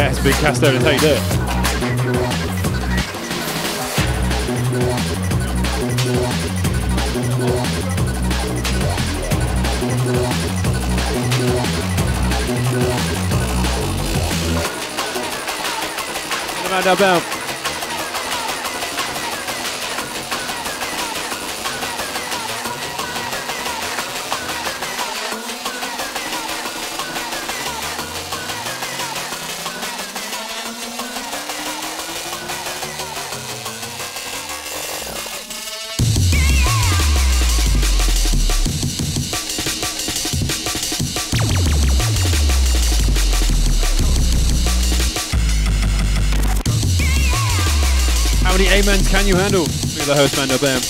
S14: Yeah, it's
S2: cast over the take there. Man down. handle. Look at the host Mando. bam.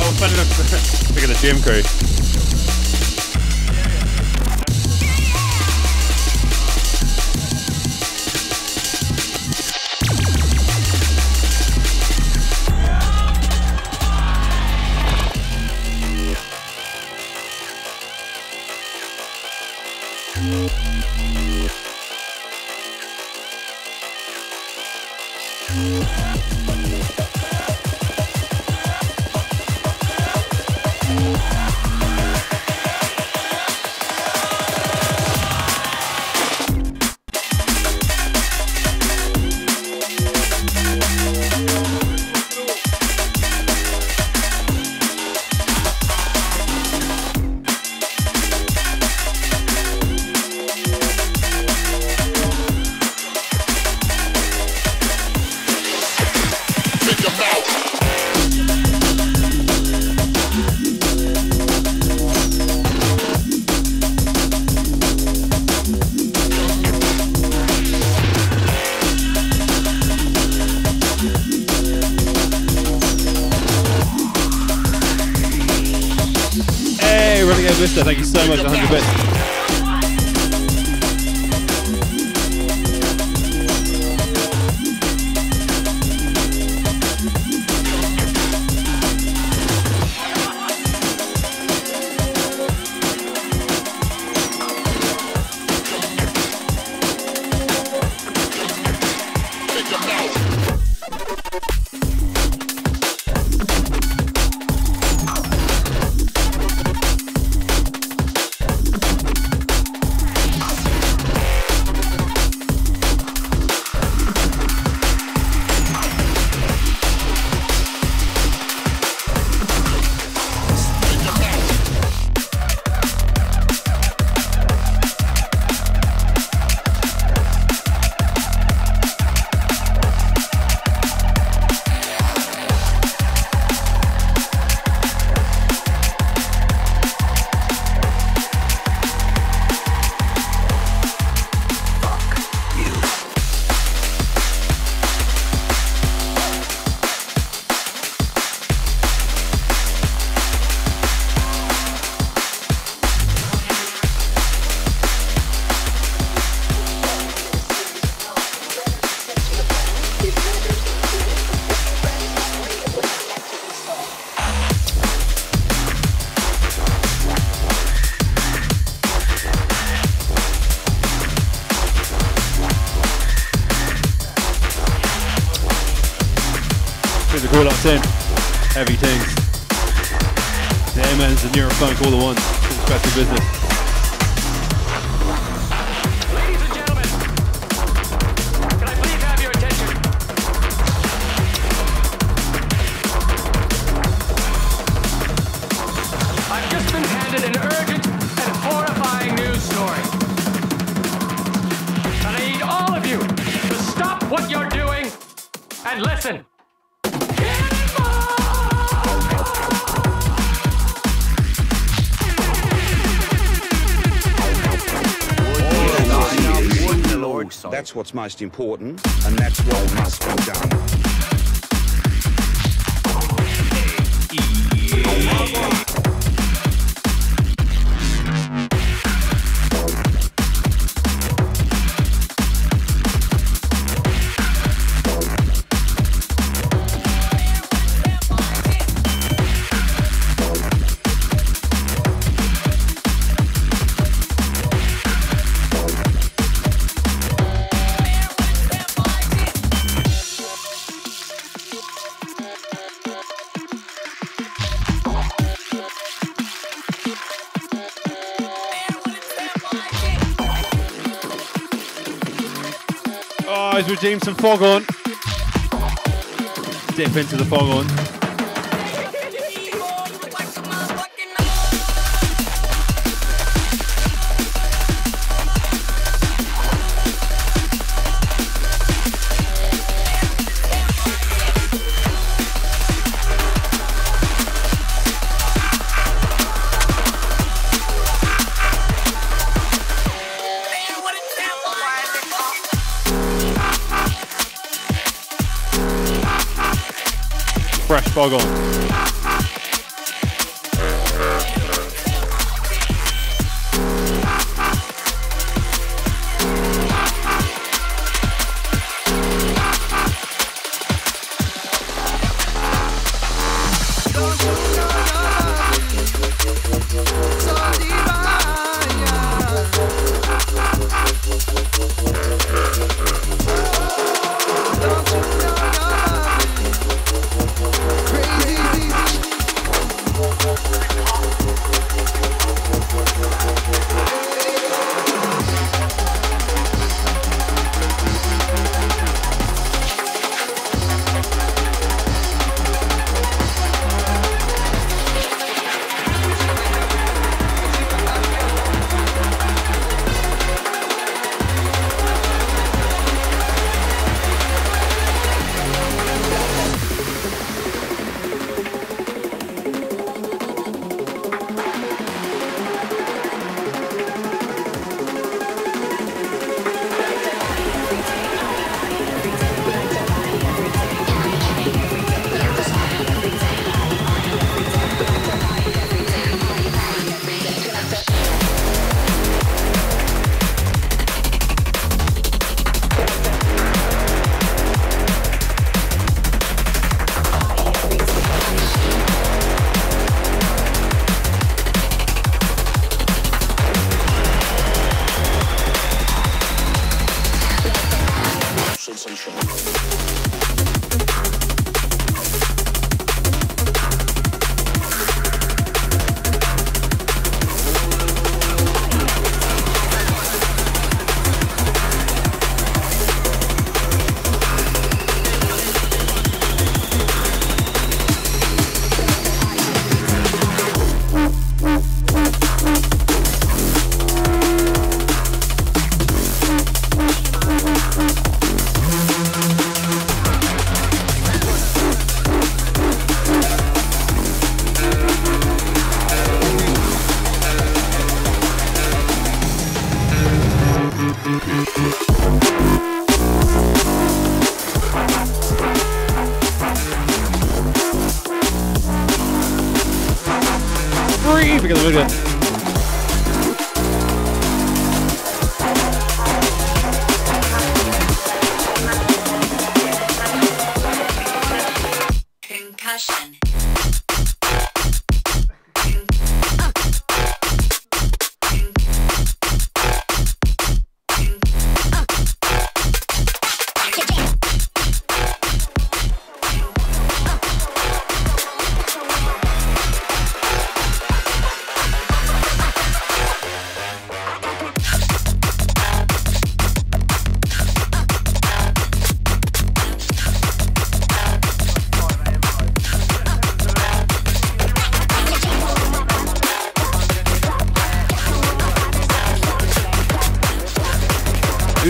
S2: Oh, fun look. (laughs) look at the gym crew.
S15: Eurofunk, all the ones. Special business.
S5: Most important, and that's what must be done.
S15: He's redeemed some foghorn. Dip into the foghorn. Fresh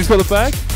S11: Who's the bag?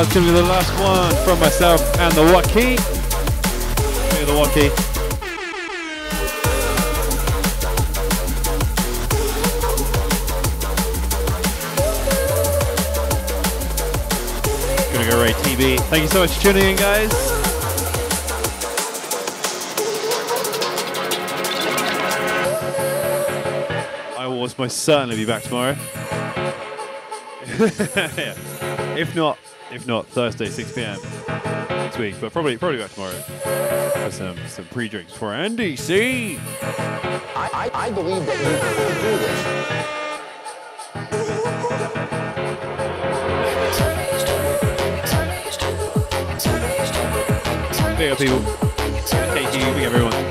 S2: Now is going to be the last one from myself and the Watki. Hear the Watki. Gonna go right TV. Thank you so much for tuning in, guys. I will most certainly be back tomorrow. (laughs) Yeah. If not, if not Thursday, 6 p.m. next week, but probably probably back tomorrow for some some pre-drinks for Andy C.
S5: I, I, I believe that you can do this.
S2: Big up people. Thank you, everyone.